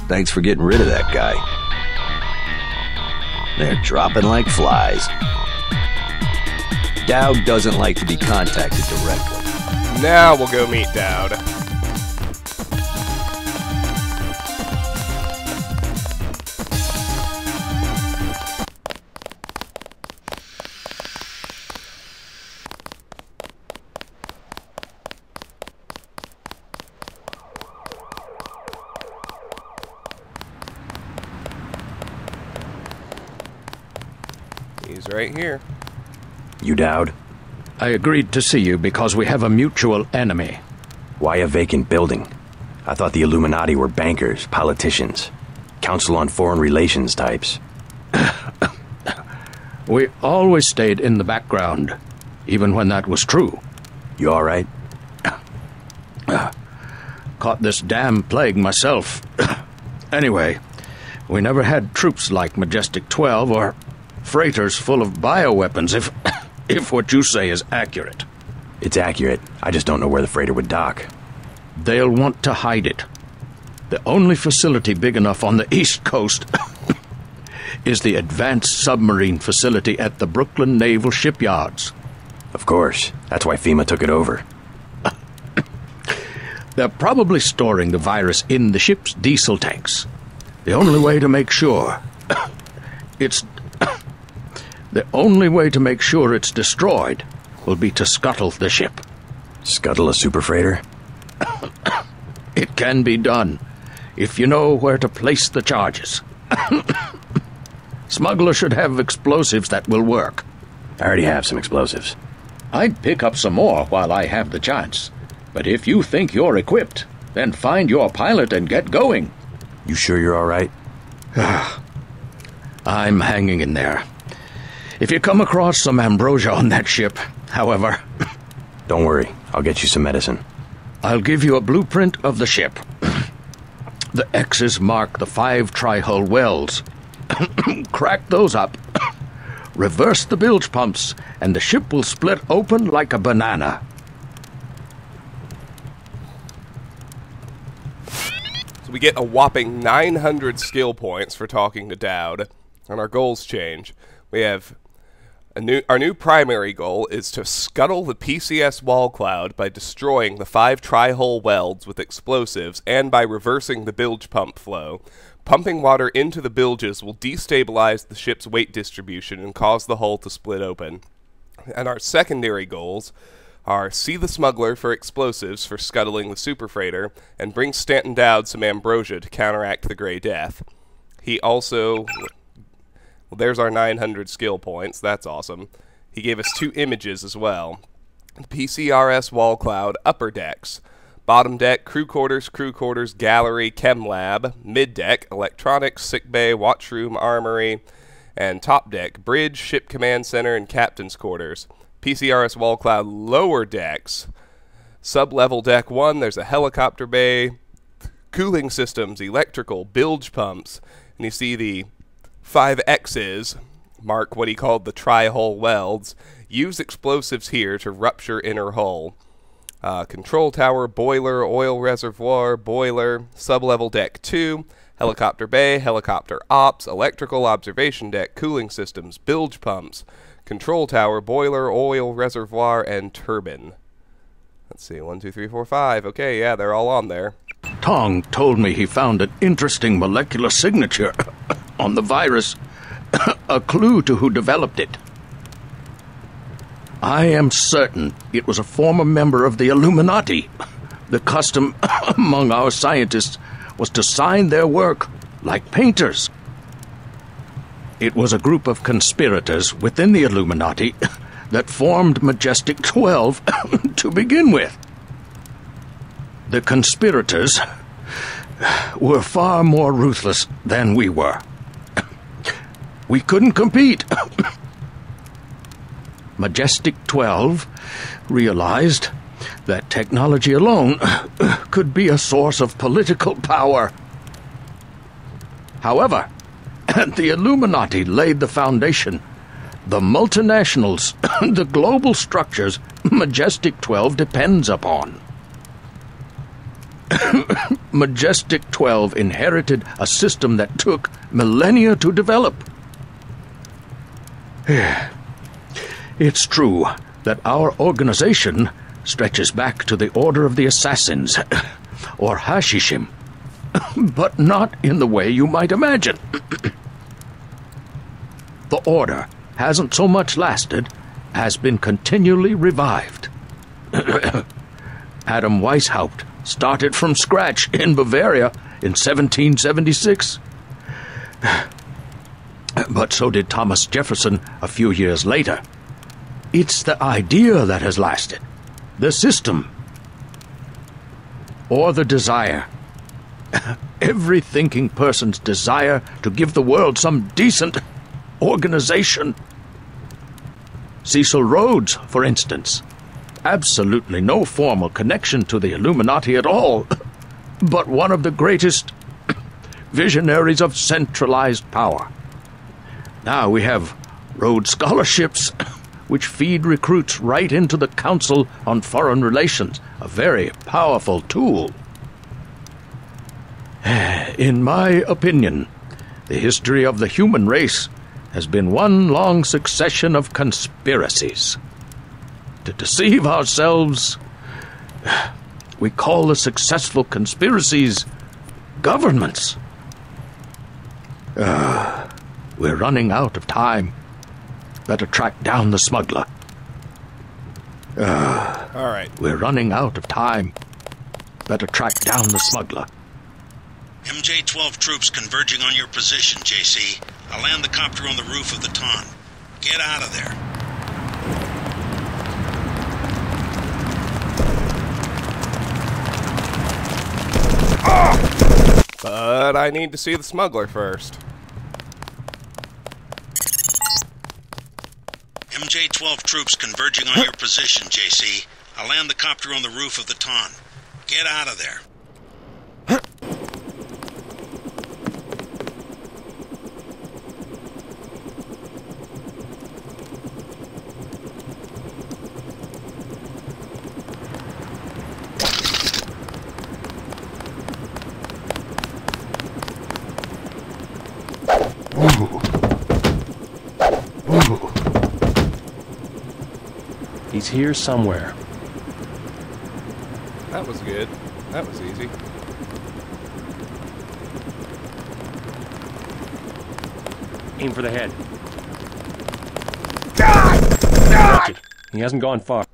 Thanks for getting rid of that guy. They're dropping like flies. Dowd doesn't like to be contacted directly. Now we'll go meet Dowd. Right here. You Dowd? I agreed to see you because we have a mutual enemy. Why a vacant building? I thought the Illuminati were bankers, politicians, Council on Foreign Relations types. [COUGHS] We always stayed in the background, even when that was true. You alright? [COUGHS] Caught this damn plague myself. [COUGHS] anyway, we never had troops like Majestic 12 or freighters full of bioweapons, if, [COUGHS] if what you say is accurate. It's accurate. I just don't know where the freighter would dock. They'll want to hide it. The only facility big enough on the East Coast [COUGHS] is the Advanced Submarine Facility at the Brooklyn Naval Shipyards. Of course. That's why FEMA took it over. [COUGHS] They're probably storing the virus in the ship's diesel tanks. The only way to make sure it's the only way to make sure it's destroyed will be to scuttle the ship. Scuttle a super freighter? [COUGHS] It can be done, if you know where to place the charges. [COUGHS] Smuggler should have explosives that will work. I already have some explosives. I'd pick up some more while I have the chance. But if you think you're equipped, then find your pilot and get going. You sure you're all right? [SIGHS] I'm hanging in there. If you come across some ambrosia on that ship, however, [LAUGHS] Don't worry, I'll get you some medicine. I'll give you a blueprint of the ship. The X's mark the five tri-hull welds. [COUGHS] Crack those up. [COUGHS] Reverse the bilge pumps, and the ship will split open like a banana. So we get a whopping 900 skill points for talking to Dowd, and our goals change. We have a new our new primary goal is to scuttle the PCS wall cloud by destroying the five tri-hull welds with explosives and by reversing the bilge pump flow. Pumping water into the bilges will destabilize the ship's weight distribution and cause the hull to split open. And our secondary goals are see the smuggler for explosives for scuttling the super freighter, and bring Stanton Dowd some ambrosia to counteract the Grey Death. He also. Well, there's our 900 skill points. That's awesome. He gave us two images as well. PCRS Wall Cloud Upper Decks. Bottom deck, crew quarters, crew quarters, gallery, chem lab. Mid deck, electronics, sick bay, watchroom, armory. And top deck, bridge, ship command center, and captain's quarters. PCRS Wall Cloud lower decks. Sub-level deck 1, there's a helicopter bay, cooling systems, electrical, bilge pumps, and you see the five X's mark what he called the tri-hull welds. Use explosives here to rupture inner hull. Uh, control tower, boiler, oil reservoir, boiler, sub-level deck 2, helicopter bay, helicopter ops, electrical observation deck, cooling systems, bilge pumps, control tower, boiler, oil reservoir, and turbine. Let's see, one, two, three, four, five. Okay, yeah, they're all on there. Tong told me he found an interesting molecular signature [LAUGHS] on the virus, [COUGHS] a clue to who developed it. I am certain it was a former member of the Illuminati. The custom [COUGHS] among our scientists was to sign their work like painters. It was a group of conspirators within the Illuminati [COUGHS] that formed Majestic 12 to begin with. The conspirators were far more ruthless than we were. We couldn't compete. Majestic 12 realized that technology alone could be a source of political power. However, [CLEARS THROAT] the Illuminati laid the foundation. The multinationals, [CLEARS THROAT] the global structures Majestic 12 depends upon. [CLEARS THROAT] Majestic 12 inherited a system that took millennia to develop. It's true that our organization stretches back to the Order of the Assassins, [CLEARS THROAT] or Hashishim, [CLEARS THROAT] but not in the way you might imagine. [CLEARS THROAT] the Order hasn't so much lasted as been continually revived. Adam Weishaupt started from scratch in Bavaria in 1776. But so did Thomas Jefferson a few years later. It's the idea that has lasted, the system, or the desire. [LAUGHS] Every thinking person's desire to give the world some decent organization. Cecil Rhodes, for instance. Absolutely no formal connection to the Illuminati at all, [LAUGHS] but one of the greatest [COUGHS] visionaries of centralized power. Now we have Rhodes Scholarships, [LAUGHS] which feed recruits right into the Council on Foreign Relations, a very powerful tool. [SIGHS] In my opinion, the history of the human race has been one long succession of conspiracies. To deceive ourselves, [SIGHS] we call the successful conspiracies governments. Ah, we're running out of time. Better track down the smuggler. Ah, All right. we're running out of time. Better track down the smuggler. MJ-12 troops converging on your position, JC. I'll land the copter on the roof of the Ton. Get out of there. But I need to see the smuggler first. MJ-12 troops converging on your position, JC. I'll land the copter on the roof of the Ton. Get out of there. Here somewhere. That was good. That was easy. Aim for the head. He hasn't gone far.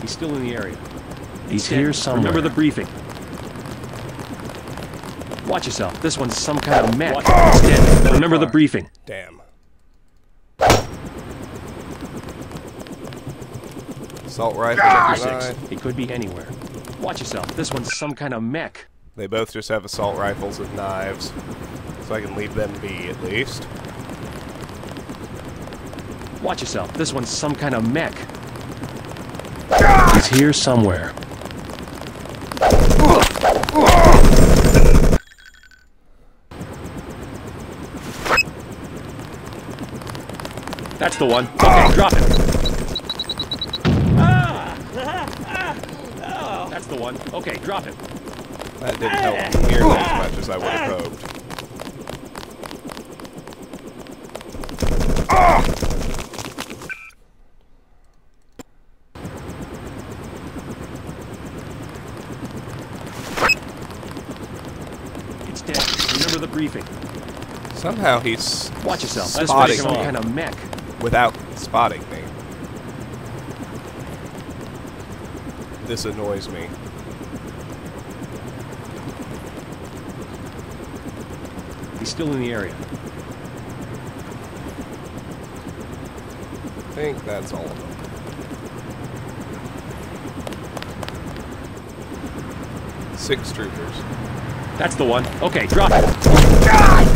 He's still in the area. He's here somewhere. Remember the briefing. Watch yourself. This one's some kind of mech. He's dead. Remember the briefing. Damn. Assault rifle. Ah, with six. knife. He could be anywhere. Watch yourself. This one's some kind of mech. They both just have assault rifles with knives. So I can leave them be at least. Watch yourself. This one's some kind of mech. He's here somewhere. That's the one. Okay, drop it. That's the one. Okay, drop it. That didn't help nearly as much as I would have hoped. It's dead. Remember the briefing. Somehow he's Watch yourself. That's spotting some kind of mech. Without spotting me. This annoys me. He's still in the area. I think that's all of them. Six troopers. That's the one. Okay, drop oh it. He's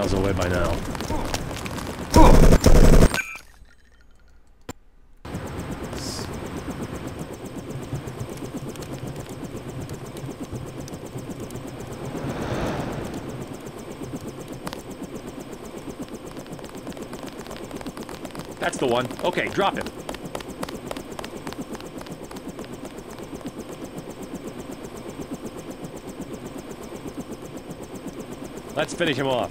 miles away by now. That's the one. Okay, drop him. Let's finish him off.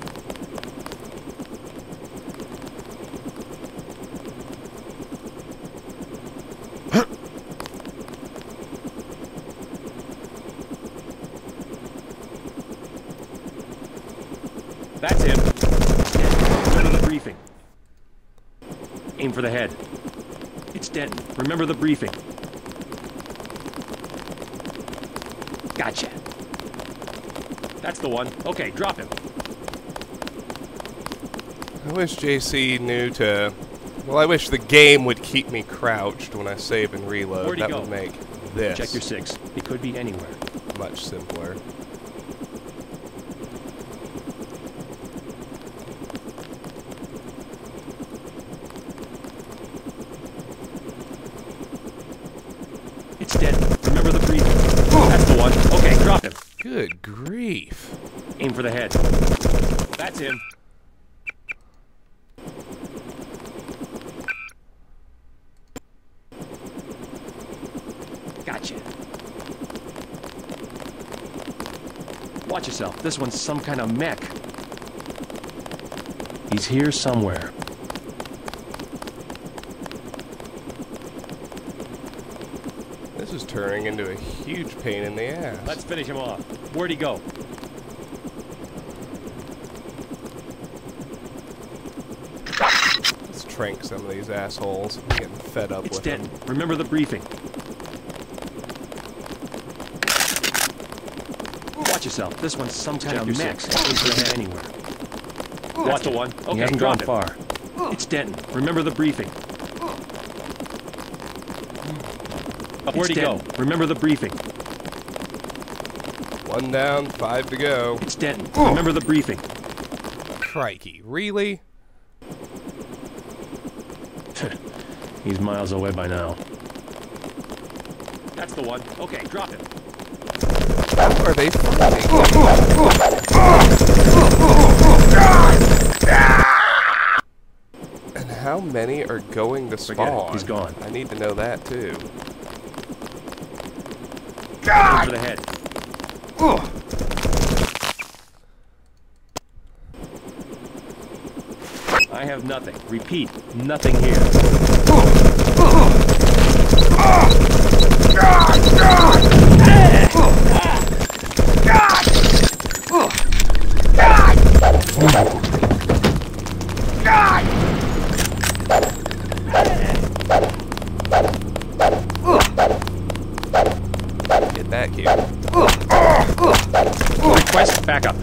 That's him. Remember the briefing. Aim for the head. It's Denton. Remember the briefing. Gotcha. That's the one. Okay, drop him. I wish JC knew to. Well, I wish the game would keep me crouched when I save and reload. Where'd that go? would make this Check your six. He could be anywhere. much simpler. It's dead. Remember the briefing. That's the one. Okay, drop him. Good grief. Aim for the head. That's him. Gotcha. Watch yourself. This one's some kind of mech. He's here somewhere. This is turning into a huge pain in the ass. Let's finish him off. Where'd he go? Let's some of these assholes. I'm getting fed up It's with Denton. them. Remember the briefing. Watch yourself. This one's some kind Check of your mix. six. Aim for the head anywhere. That's the one. Okay, hasn't gone it. It's Denton. Remember the briefing. Where'd he go? Remember the briefing. One down, five to go. It's Denton. Remember the briefing. Crikey, really? He's miles away by now. That's the one. Okay, drop him. How are they fighting? And how many are going to Forget spawn? He's gone. I need to know that too. Aim for the head. I have nothing. Repeat, nothing here. That kid. Request backup.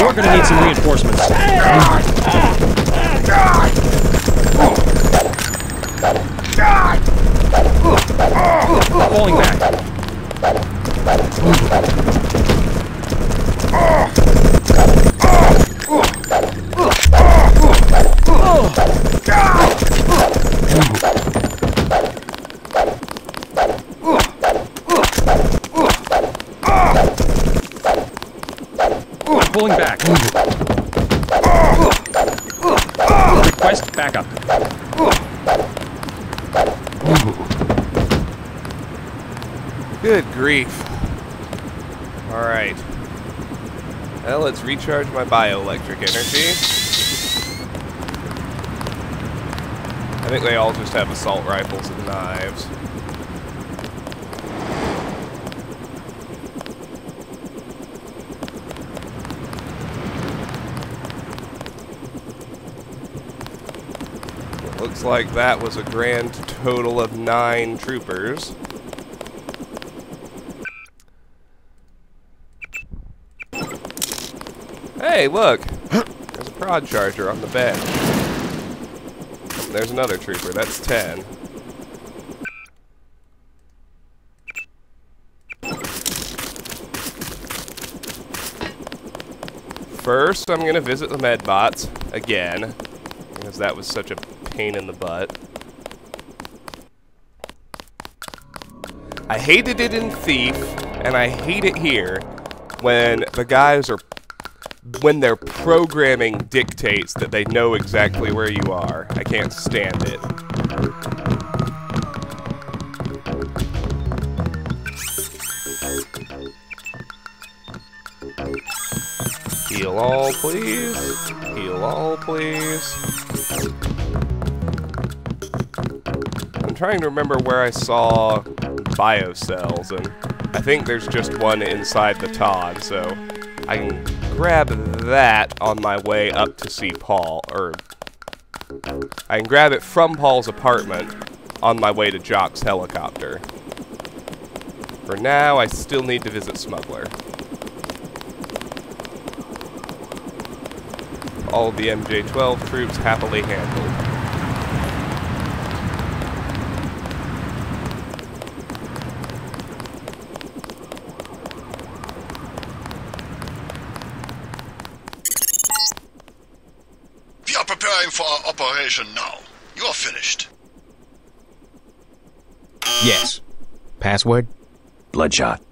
We're gonna need some reinforcements. Falling back. Pulling back. Request backup. Good grief. Alright. Well, let's recharge my bioelectric energy. I think they all just have assault rifles and knives. Like that was a grand total of nine troopers. Hey, look! There's a prod charger on the bench. There's another trooper. That's ten. First, I'm gonna visit the medbots again, because that was such a pain in the butt. I hated it in Thief, and I hate it here when the guys are when their programming dictates that they know exactly where you are. I can't stand it. Heal all, please. Heal all, please. Trying to remember where I saw biocells, and I think there's just one inside the Ton, so I can grab that on my way up to see Paul, or I can grab it from Paul's apartment on my way to Jock's helicopter. For now, I still need to visit Smuggler. All the MJ-12 troops happily handled. We are preparing for our operation now. You are finished. Yes. Password? Bloodshot.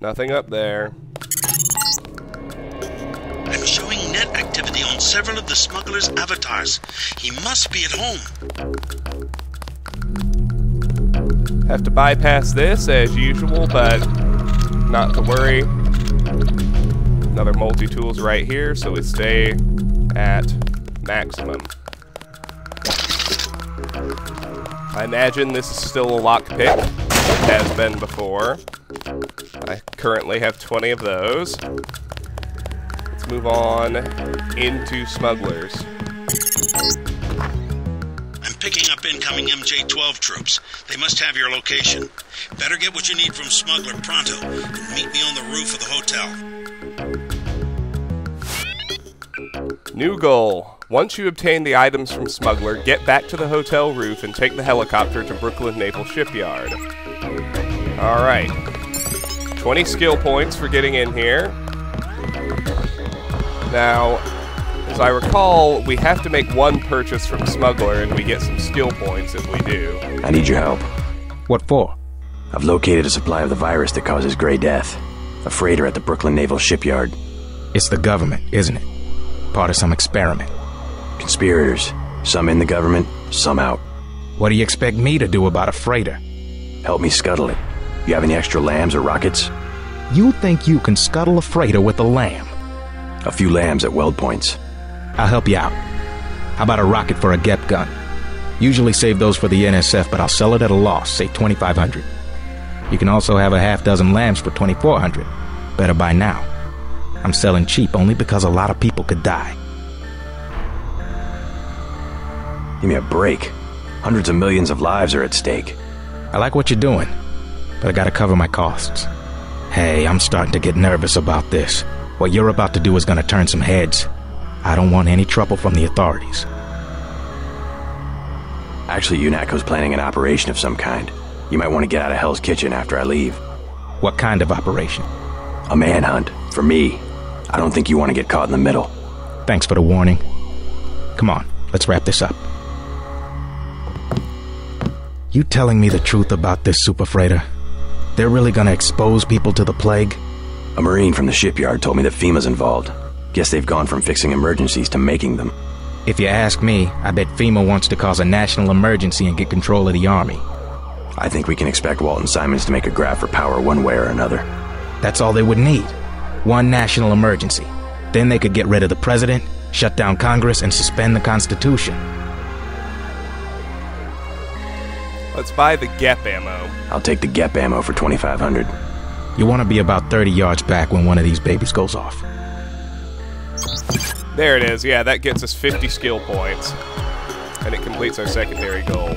Nothing up there. I'm showing net activity on several of the smuggler's avatars. He must be at home. Have to bypass this as usual, but not to worry. Another multi-tools right here, so we stay at maximum. I imagine this is still a lockpick. It has been before. I currently have 20 of those. Let's move on into smugglers. Picking up incoming MJ-12 troops. They must have your location. Better get what you need from Smuggler pronto and meet me on the roof of the hotel. New goal. Once you obtain the items from Smuggler, get back to the hotel roof and take the helicopter to Brooklyn Naval Shipyard. Alright. 20 skill points for getting in here. Now, as I recall, we have to make one purchase from Smuggler and we get some skill points if we do. I need your help. What for? I've located a supply of the virus that causes Grey Death. A freighter at the Brooklyn Naval Shipyard. It's the government, isn't it? Part of some experiment. Conspirators. Some in the government, some out. What do you expect me to do about a freighter? Help me scuttle it. You have any extra LAMs or rockets? You think you can scuttle a freighter with a LAM? A few LAMs at weld points. I'll help you out. How about a rocket for a GEP gun? Usually save those for the NSF, but I'll sell it at a loss, say 2500 You can also have a half dozen LAMs for 2400 Better buy now. I'm selling cheap only because a lot of people could die. Give me a break. Hundreds of millions of lives are at stake. I like what you're doing, but I gotta cover my costs. Hey, I'm starting to get nervous about this. What you're about to do is gonna turn some heads. I don't want any trouble from the authorities. Actually, UNATCO's planning an operation of some kind. You might want to get out of Hell's Kitchen after I leave. What kind of operation? A manhunt. For me. I don't think you want to get caught in the middle. Thanks for the warning. Come on, let's wrap this up. You telling me the truth about this super freighter? They're really gonna expose people to the plague? A Marine from the shipyard told me that FEMA's involved. Guess they've gone from fixing emergencies to making them. If you ask me, I bet FEMA wants to cause a national emergency and get control of the army. I think we can expect Walton Simons to make a grab for power one way or another. That's all they would need. One national emergency. Then they could get rid of the president, shut down Congress, and suspend the Constitution. Let's buy the GEP ammo. I'll take the GEP ammo for 2500 You want to be about 30 yards back when one of these babies goes off. There it is. Yeah, that gets us 50 skill points. And it completes our secondary goal.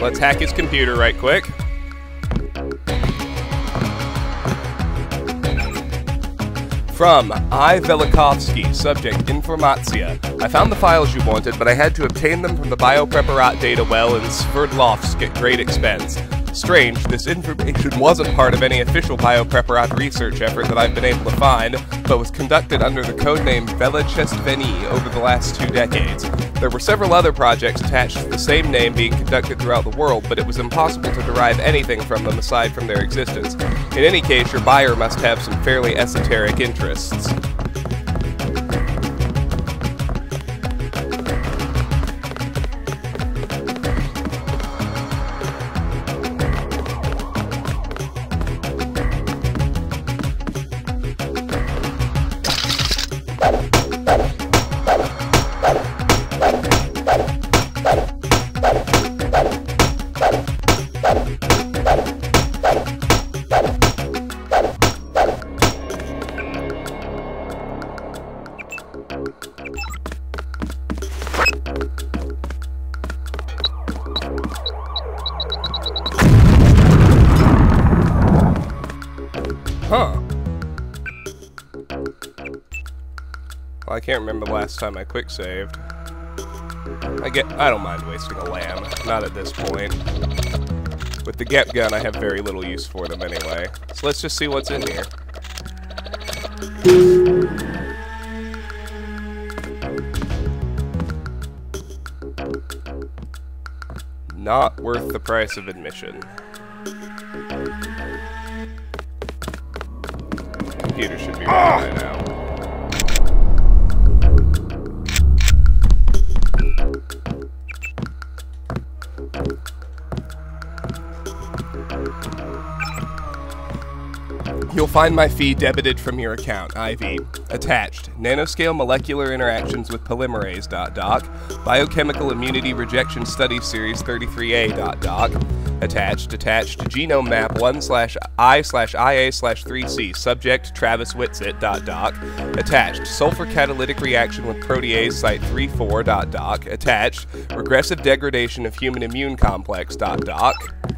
Let's hack his computer right quick. From I. Velikovsky, subject Informatia. I found the files you wanted, but I had to obtain them from the Biopreparat data well in Sverdlovsk at great expense. Strange, this information wasn't part of any official biopreparat research effort that I've been able to find, but was conducted under the codename Velechestveni over the last two decades. There were several other projects attached to the same name being conducted throughout the world, but it was impossible to derive anything from them aside from their existence. In any case, your buyer must have some fairly esoteric interests. Can't remember the last time I quick saved. I get I don't mind wasting a LAM, not at this point. With the GEP gun, I have very little use for them anyway. So let's just see what's in here. Not worth the price of admission. computer should be ah! running right now. You'll find my fee debited from your account, IV. Attached, nanoscale molecular interactions with polymerase.doc, biochemical immunity rejection study series 33A.doc. Attached, attached, genome map 1 slash I slash IA slash 3C, subject Travis Whitsitt.doc. Attached, sulfur catalytic reaction with protease site 34.doc. Attached, regressive degradation of human immune complex.doc. and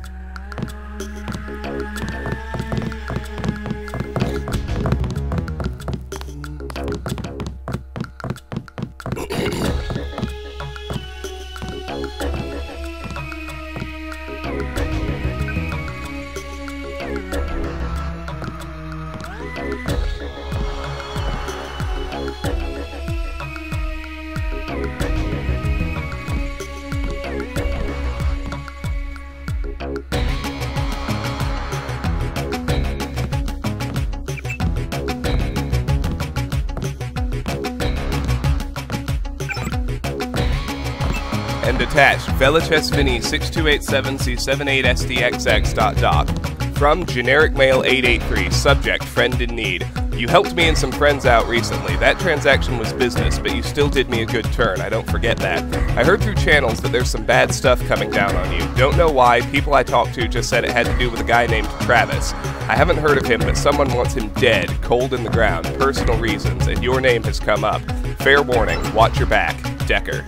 VLHS Vinny 6287C78SDXX.doc from generic mail 883 subject friend in need. You helped me and some friends out recently. That transaction was business but you still did me a good turn. I don't forget that. I heard through channels that there's some bad stuff coming down on you. Don't know why. People i talked to just said it had to do with a guy named travis. I haven't heard of him but someone wants him dead cold in the ground personal reasons and your name has come up. Fair warning. Watch your back. Decker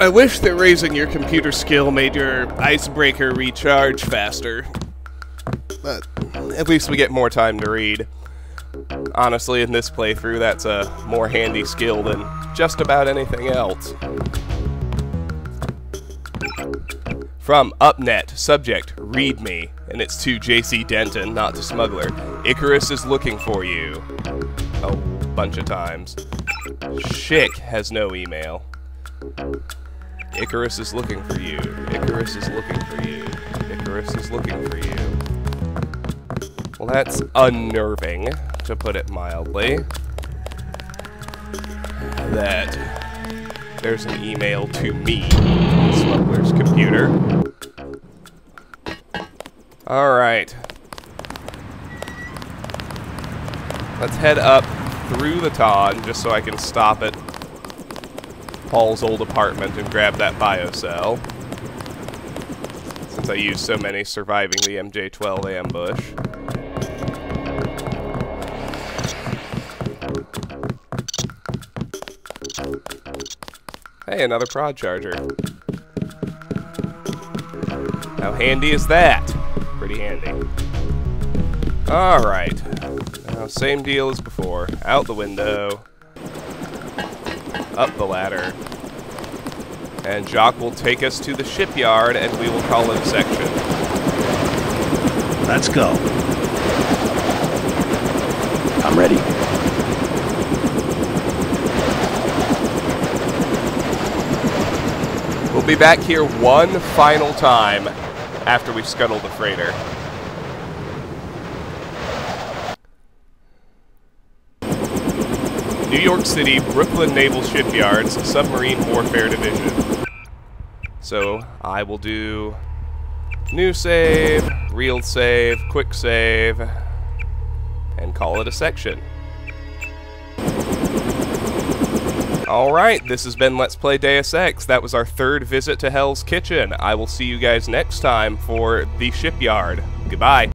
I wish that raising your computer skill made your icebreaker recharge faster. But at least we get more time to read. Honestly, in this playthrough, that's a more handy skill than just about anything else. From UpNet, subject, read me, and it's to JC Denton, not to Smuggler. Icarus is looking for you. A bunch of times. Schick has no email. Icarus is looking for you. Icarus is looking for you. Icarus is looking for you. Well, that's unnerving, to put it mildly. That there's an email to me on Smuggler's computer. Alright. Let's head up through the Ton, just so I can stop at Paul's old apartment and grab that biocell. Since I used so many surviving the MJ-12 ambush. Hey, another prod charger. How handy is that? Pretty handy. Alright. Same deal as before. Out the window. Up the ladder. And Jock will take us to the shipyard and we will call a section. Let's go. I'm ready. We'll be back here one final time after we scuttle the freighter. New York City, Brooklyn Naval Shipyards, Submarine Warfare Division. So I will do new save, real save, quick save, and call it a section. Alright, this has been Let's Play Deus Ex. That was our third visit to Hell's Kitchen. I will see you guys next time for The Shipyard. Goodbye.